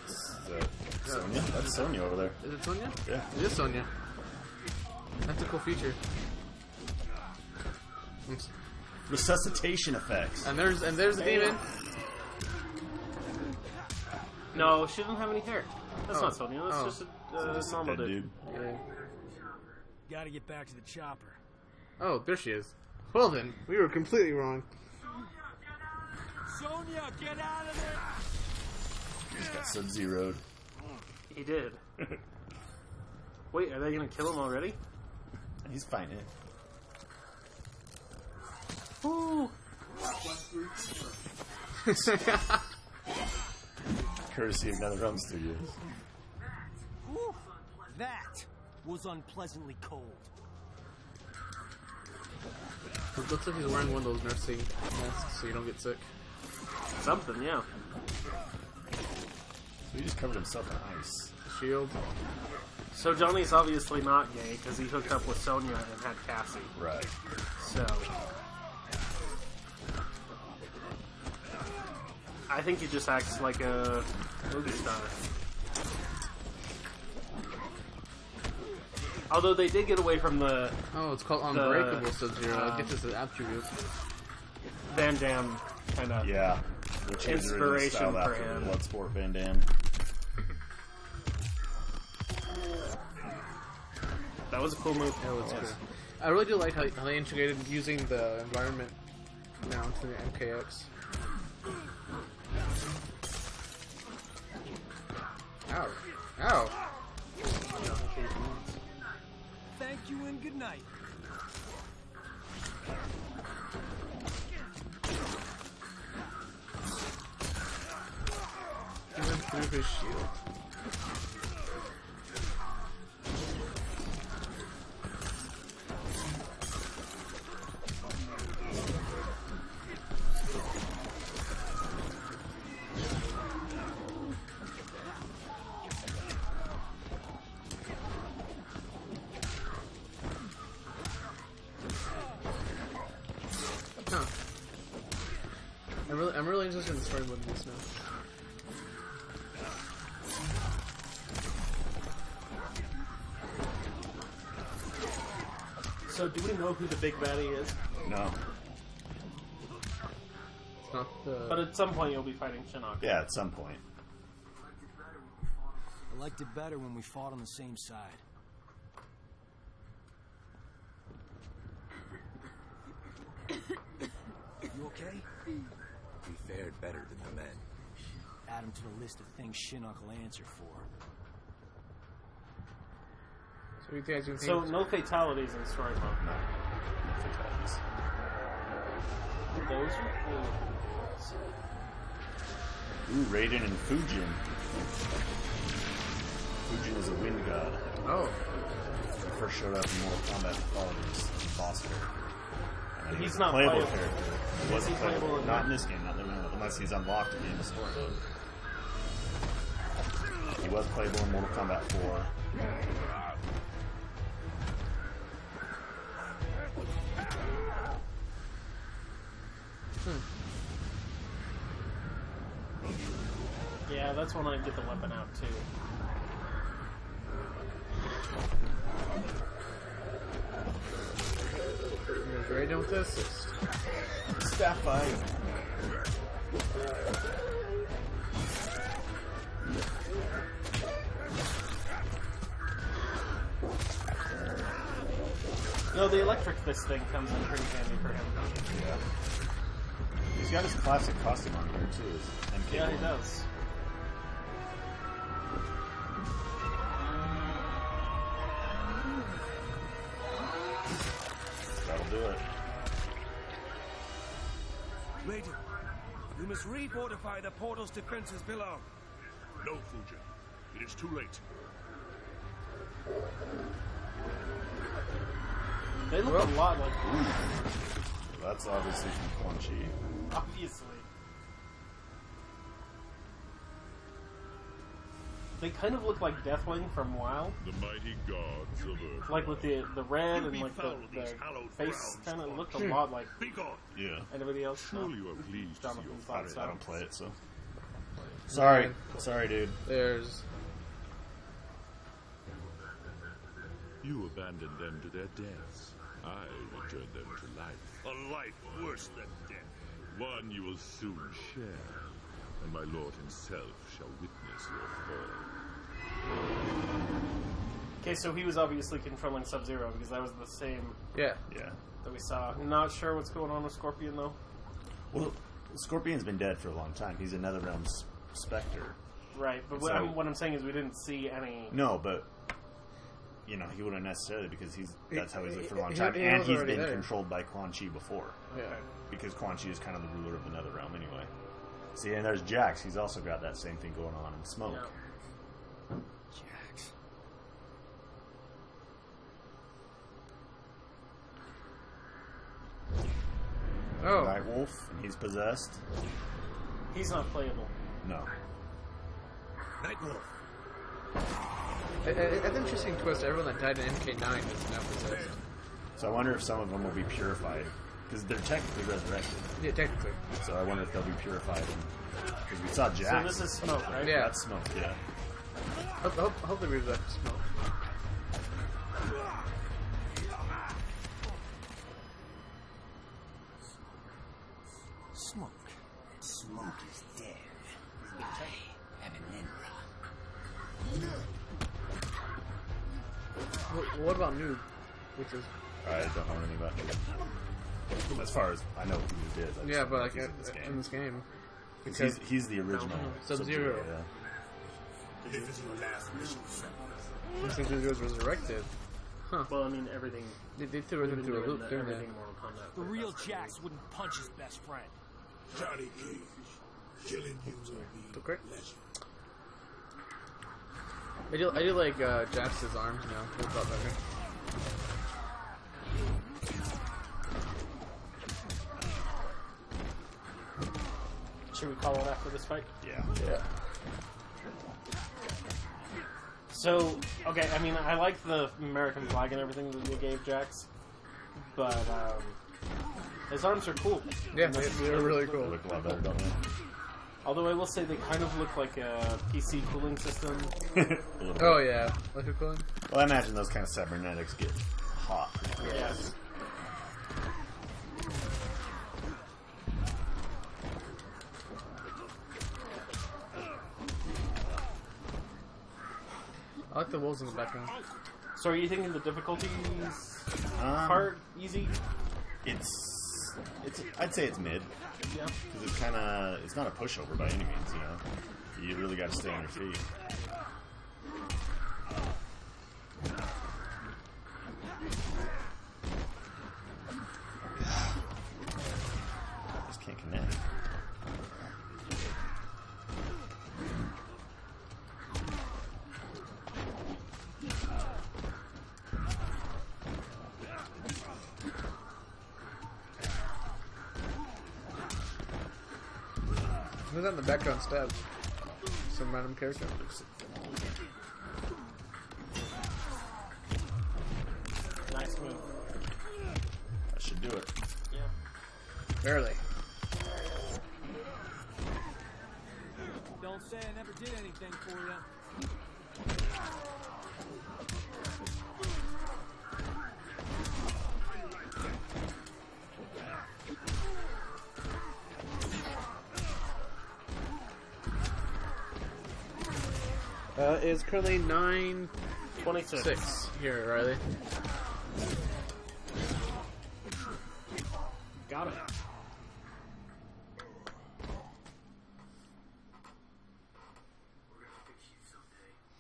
Is that Sonya? That's Sonya over there. Is it Sonya? Yeah. It is Sonya. That's a cool feature. Resuscitation effects. And there's and there's the demon. No, she doesn't have any hair. That's Oh. not Sonya. That's Oh. just a uh, Just a normal dead dude. Yeah. Gotta get back to the chopper. Oh, there she is. Well then, we were completely wrong. Sonya, get out of there! He's got Sub Zeroed. He did. Wait, are they gonna kill him already? He's fighting it. Ooh. Courtesy of NetherRealm Studios. Whew, that was unpleasantly cold. It looks like he's wearing one of those nursing masks so you don't get sick. Something, yeah. So he just covered himself in ice. Shield. So Johnny's obviously not gay because he hooked up with Sonya and had Cassie. Right. So I think he just acts like a movie star. Although they did get away from the Oh, it's called The, Unbreakable Sub-Zero. um, I guess it's an attribute. Van Damme kind of Yeah. Which is originally Inspiration for after him. Bloodsport Van Damme. That was a cool move. That was cool. I really do like how, how they integrated using the environment now into the MKX. Ow. Ow. Thank you and good night. He went through his shield. Really, I'm really interested in the story mode in this now. So do we know who the big baddie is? No. It's not the. But at some point you'll be fighting Shinnok. Yeah, at some point. I liked it better when we fought on the same side. You okay? We fared better than the men. Add 'em to the list of things Shinnok will answer for. So you guys can So no fatalities in story mode. No. No fatalities. Those are cool. Ooh, Raiden and Fujin. Fujin is a wind god. Oh. He first showed up in Mortal Kombat Qualities boss fight. And then he He's was a not playable, playable. character. He wasn't he playable. playable in not in this game, not in the original, unless he's unlocked in the story mode. He was playable in Mortal Kombat 4. Hmm. Yeah, that's when I get the weapon out too. There's Raiden with assist. Staff fight. Electric thing comes in pretty handy for him. Yeah. He's got his classic costume on here too. His MK Yeah, he does. That'll do it. Raiden, you must refortify the portal's defenses below. No, Fujin. It is too late. They look a lot like That's obviously from Quan obviously. They kind of look like Deathwing from WoW, The mighty gods of Earth. like with the the red and like the, befoul the face kind of looked a hmm. lot like Be. Yeah. anybody else. No? Surely you are pleased Jonathan your thought I don't play it, so. Sorry. Sorry, dude. There's You abandoned them to their deaths. I returned them to life. A life worse than death. One you will soon share. And my lord himself shall witness your fall. Okay, so he was obviously controlling Sub Zero because that was the same yeah. Yeah. that we saw. Not sure what's going on with Scorpion though. Well, Scorpion's been dead for a long time. He's another realm's specter. Right, but So- what, I'm, what I'm saying is we didn't see any. No, but you know he wouldn't necessarily because he's that's how he's lived for a long He- time, he and he's been there. controlled by Quan Chi before. Yeah. Because Quan Chi is kind of the ruler of the Nether Realm anyway. See, and there's Jax. He's also got that same thing going on in Smoke. Jax. Oh. Night Wolf, and he's possessed. He's not playable. No. Nightwolf. A- a- An interesting twist. Everyone that died in MK9 is now possessed. So I wonder if some of them will be purified because they're technically resurrected. Yeah, technically. So I wonder if they'll be purified. Because we saw Jax. So this is Smoke, right? Yeah. That's Smoke. Yeah. Hope, hope, hope they resurrect Smoke. Smoke. What, what about Noob? Which is I don't know anything about him. As far as I know, who he is. I yeah, but like he's in in this uh, game. in this game, Because he's, he's the original Sub-Zero. Yeah. This is last mission. Since he was resurrected. Huh. Well, I mean everything. They, they threw we've it been into a loop, the- didn't they? everything Mortal Kombat. The real Jax wouldn't punch his best friend. Johnny Cage. Killing you will be Okay. legend. I do, I do like uh, Jax's arms now. They felt better. Should we call it after this fight? Yeah. Yeah. So, okay, I mean, I like the American flag and everything that they gave Jax, but um, his arms are cool. Yeah, they, they're really They cool. look a lot better, don't they? Although I will say they kind of look like a PC cooling system. A. Oh yeah, like a cool. Well, I imagine those kind of cybernetics get hot. Yeah. I like the wolves in the background. So are you thinking the difficulties Um, hard, easy? It's it's I'd say it's mid. Yeah. Because it's kind of it's not a pushover by any means. You know, you really got to stay on your feet. Background stab? Some random character. Currently nine 26. six here, Riley. Got it.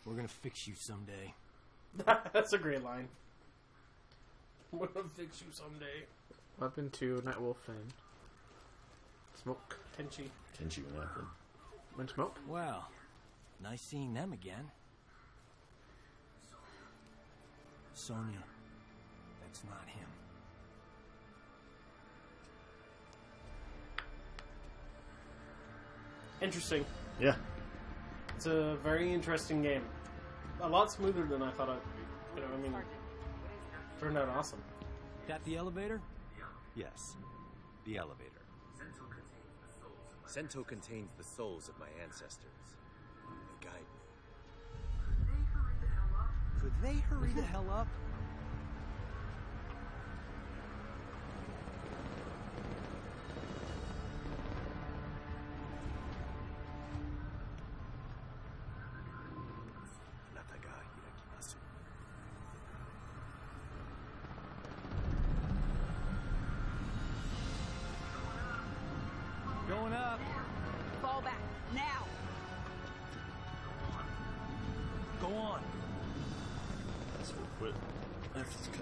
We're gonna fix you someday. That's a great line. We're gonna fix you someday. Weapon two, Nightwolf and smoke. Tenchi. Tenchi weapon. When smoke? Well, nice seeing them again. Sonya, that's not him. Interesting. Yeah. It's a very interesting game. A lot smoother than I thought it'd be. You know, I mean, turned out awesome. That the elevator? Yes, the elevator. Sento contains the souls of my ancestors. They hurry the hell up?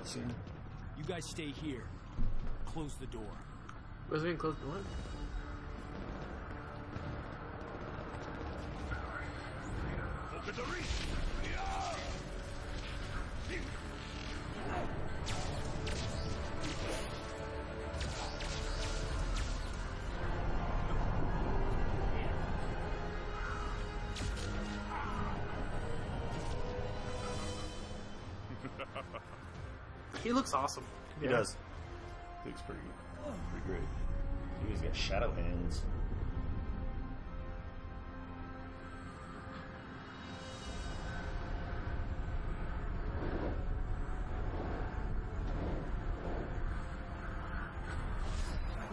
Cutscene. You guys stay here. Close the door. Was being close the what? He looks awesome. He does. Looks pretty pretty great. He's got shadow hands.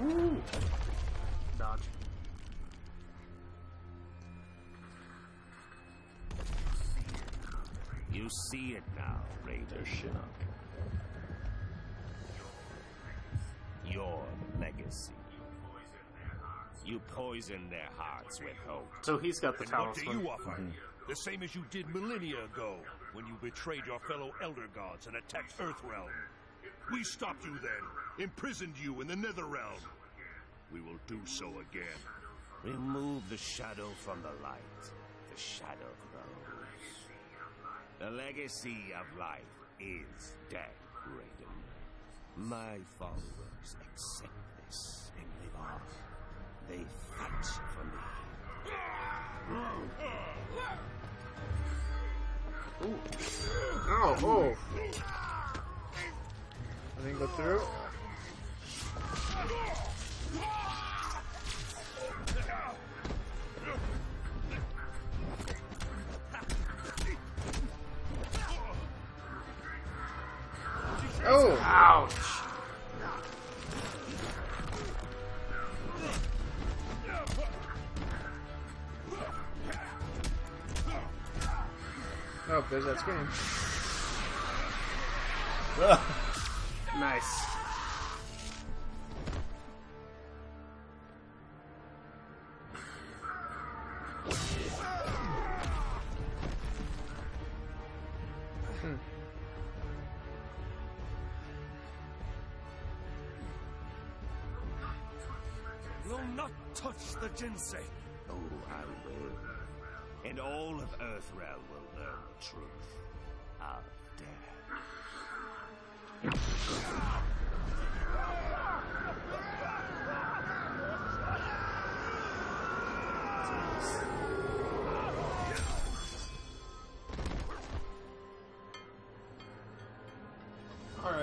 Ooh. Dodge. You see it now, Raiden Shinnok. Legacy. You poison their hearts with hope. So he's got the And what do you offer? Mm-hmm. The same as you did millennia ago, when you betrayed your fellow Elder Gods and attacked Earthrealm. We stopped you then, imprisoned you in the Netherrealm. We will do so again. Remove the shadow from the light. The shadow grows. The legacy of life is dead, Raiden. My followers accept and live on. They fight for me. Oh, oh. I didn't go through. Oh! Ouch! Oh, there's that screen. Nice.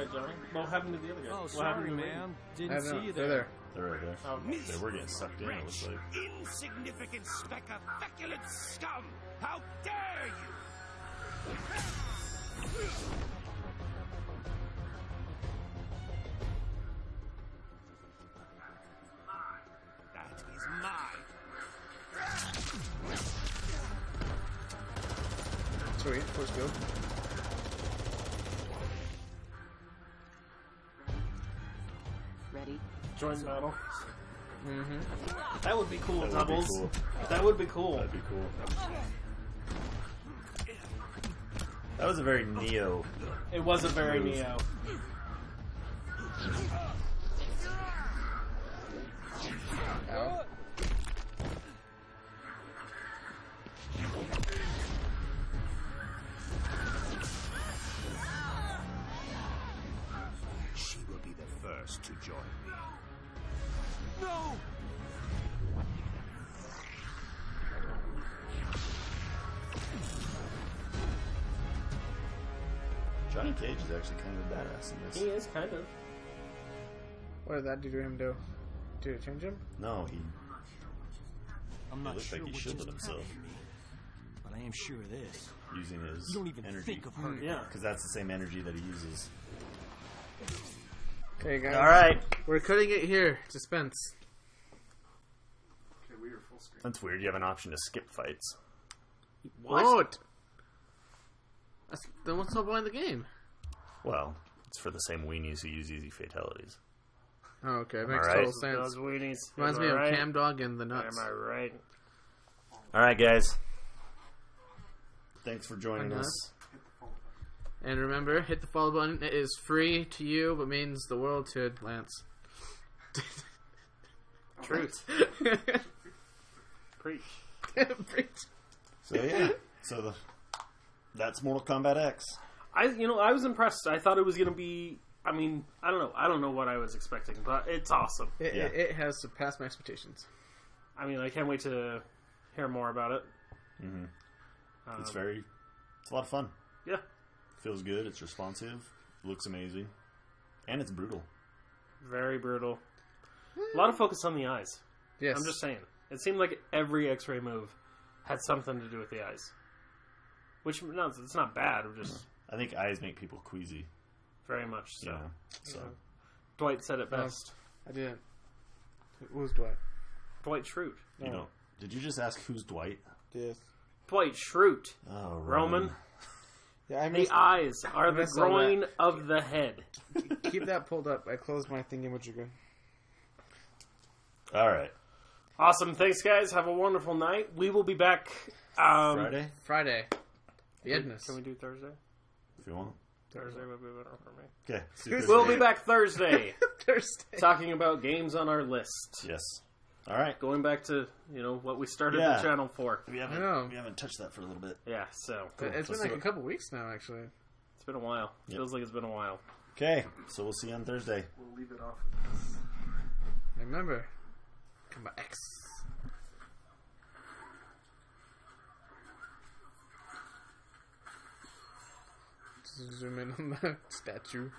Right, Johnny. What happened to the other guy? Oh, what sorry, happened to man. Didn't I don't know. see you They're there. there. They're right there. Oh, They were getting sucked in. It looks like. Insignificant speck of feculent scum! How dare you! Ready? Join battle. Mm-hmm. That would be cool, That would be cool. That would be cool. That'd be cool. That was a very Neo. It was a very Move. Neo. Did that do to him do? Did it change him? No, he. I'm not sure like he what shielded just himself. me, but I am sure of this. using his You don't even energy. think of hurting hmm, Yeah. Because that's the same energy that he uses. Okay, guys. All right. We're cutting it here. Suspense. Okay, we are full screen. That's weird. You have an option to skip fights. What? That's, then what's the point of the game? Well, it's for the same weenies who use easy fatalities. Oh, okay. Am Makes right? total sense. Those weenies. Reminds Am me I of right? Cam Dog and the Nuts. Am I right? All right, guys. Thanks for joining Why not? us. And remember, hit the follow button. It is free to you, but means the world to Lance. Truth. Preach. Preach. So yeah. so the that's Mortal Kombat X. I, you know, I was impressed. I thought it was going to be. I mean, I don't know. I don't know what I was expecting, but it's awesome. It, Yeah. it, it has surpassed my expectations. I mean, I can't wait to hear more about it. hmm Um, It's very. It's a lot of fun. Yeah. Feels good. It's responsive. Looks amazing, and it's brutal. very brutal. A lot of focus on the eyes. Yes. I'm just saying. It seemed like every X-ray move had something to do with the eyes. Which no, it's not bad. Just I think eyes make people queasy. Very much so. Yeah. So Dwight said it best. I didn't. Who's Dwight? Dwight Schrute. you know. Did you just ask who's Dwight? Yes. Dwight Schrute. Oh, Roman. Yeah, I The eyes are I the groin of the head. Keep that pulled up. I closed my thingy with you good. All right. Awesome. Thanks, guys. Have a wonderful night. We will be back. Um, Friday, Friday. The Edness. Can we do Thursday? if you want. Thursday would be better for me. Okay. We'll be back Thursday Thursday. talking about games on our list. Yes. All right. Going back to you know what we started Yeah. the channel for. We I haven't know. we haven't touched that for a little bit. Yeah. So But It's been Let's like do a it. couple weeks now, actually. it's been a while. Yep. Feels like it's been a while. Okay. So we'll see you on Thursday. We'll leave it off. Remember, come on, X. zoom in on the statue.